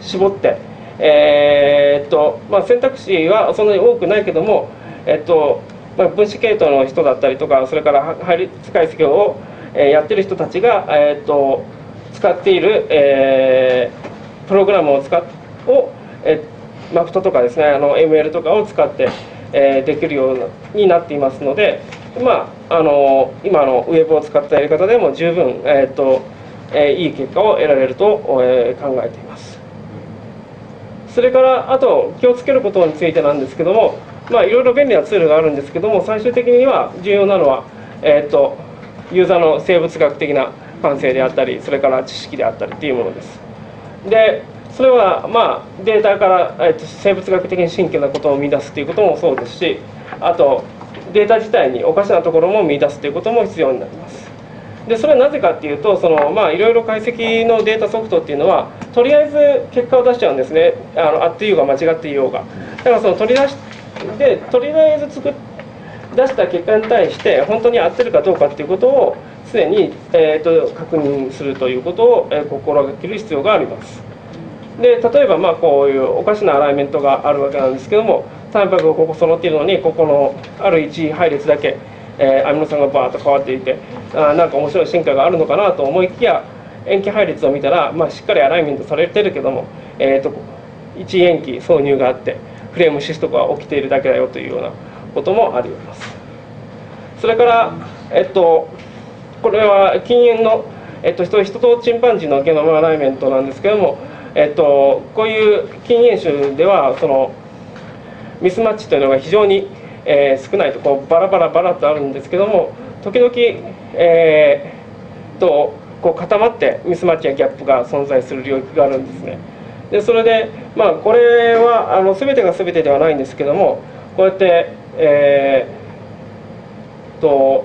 絞って、えー、とまあ、選択肢はそんなに多くないけども、えっとまあ、分子系統の人だったりとかそれから配列解析をやってる人たちが、えっと使っている、えー、プログラムを使っを、えー、マクトとかですねあの ML とかを使って、えー、できるようになっていますので、まあ、あの今のウェブを使ったやり方でも十分、えーとえー、いい結果を得られると、えー、考えています。それからあと気をつけることについてなんですけども、まあ、いろいろ便利なツールがあるんですけども最終的には重要なのは、えーとユーザーの生物学的な感性であったりそれから知識であったりというものですでそれはまあデータから、えっと、生物学的に真剣なことを見出すということもそうですしあとデータ自体におかしなところも見出すということも必要になります。でそれはなぜかっていうとそのまあいろいろ解析のデータソフトっていうのはとりあえず結果を出しちゃうんですね。あのあっていうが間違っていようが。だからその取り出しでとりあえず作出した結果に対して本当に合ってるかどうかっていうことを常に、えーと、確認するということを、えー、心がける必要があります。で例えばまあこういうおかしなアライメントがあるわけなんですけどもタンパクがここ揃っているのにここのある1配列だけ、えー、アミノ酸がバーッと変わっていてあなんか面白い進化があるのかなと思いきや塩基配列を見たら、まあ、しっかりアライメントされてるけども、えーと、1塩基挿入があってフレームシストが起きているだけだよというようなこともあります。それから、えっとこれは禁煙の、えっと、人人とチンパンジーのゲノムアライメントなんですけども、えっと、こういう禁煙種ではそのミスマッチというのが非常に、えー、少ないとこうバラバラバラとあるんですけども時々、えー、とこう固まってミスマッチやギャップが存在する領域があるんですね。でそれでまあこれはあの全てが全てではないんですけどもこうやって、えー、と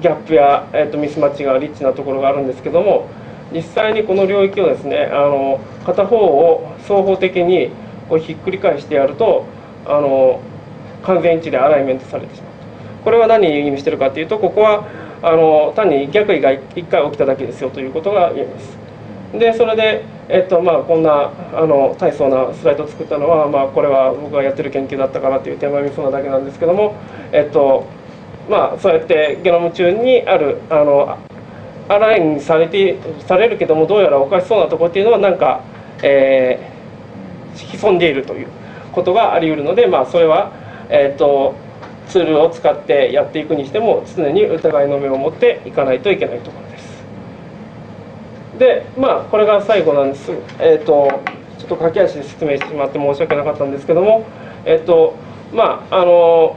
ギャップや、えーと、ミスマッチがリッチなところがあるんですけども実際にこの領域をですねあの片方を双方的にこうひっくり返してやるとあの完全一致でアライメントされてしまうこれは何を意味してるかっていうとここはあの単に逆位が1回起きただけですよということが言えます。でそれで、えっとまあ、こんなあの大層なスライドを作ったのは、まあ、これは僕がやってる研究だったからっていう手前味噌なだけなんですけどもえっとまあ、そうやってゲノム中にあるあのアラインされてされるけどもどうやらおかしそうなところっていうのはなんか、えー、潜んでいるということがあり得るので、まあ、それは、えーと、ツールを使ってやっていくにしても常に疑いの目を持っていかないといけないところです。でまあこれが最後なんです。えっ、ー、とちょっと駆け足で説明してしまって申し訳なかったんですけどもえっ、ー、とまああの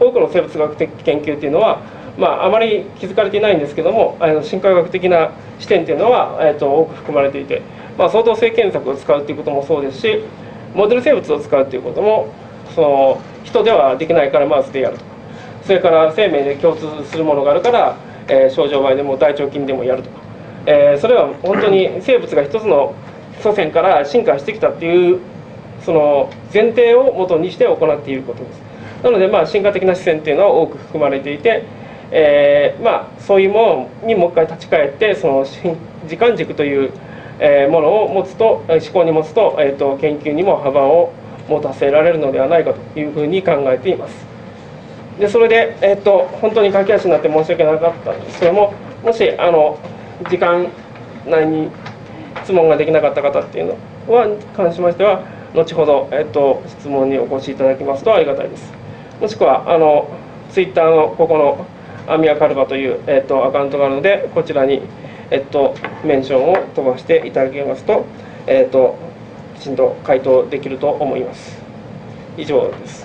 多くの生物学的研究っていうのは、まあ、あまり気づかれていないんですけどもあの進化学的な視点っていうのは、えーと、多く含まれていて、まあ、相当性検索を使うっていうこともそうですしモデル生物を使うっていうこともその人ではできないからマウスでやるとかそれから生命で共通するものがあるから、えー、症状前でも大腸菌でもやるとか、えー、それは本当に生物が一つの祖先から進化してきたっていうその前提をもとにして行っていることです。なのでまあ進化的な視線っていうのは多く含まれていて、えー、まあそういうものにもう一回立ち返ってその時間軸というものを持つと思考に持つと,、えー、と研究にも幅を持たせられるのではないかというふうに考えています。でそれで、えーと、本当に駆け足になって申し訳なかったんですけどももしあの時間内に質問ができなかった方っていうのは関しましては後ほど、えーと質問にお越しいただきますとありがたいです。もしくはあのツイッターのここのアミアカルバという、えっと、アカウントがあるので、こちらに、えっと、メンションを飛ばしていただけますと、えっと、きちんと回答できると思います。以上です。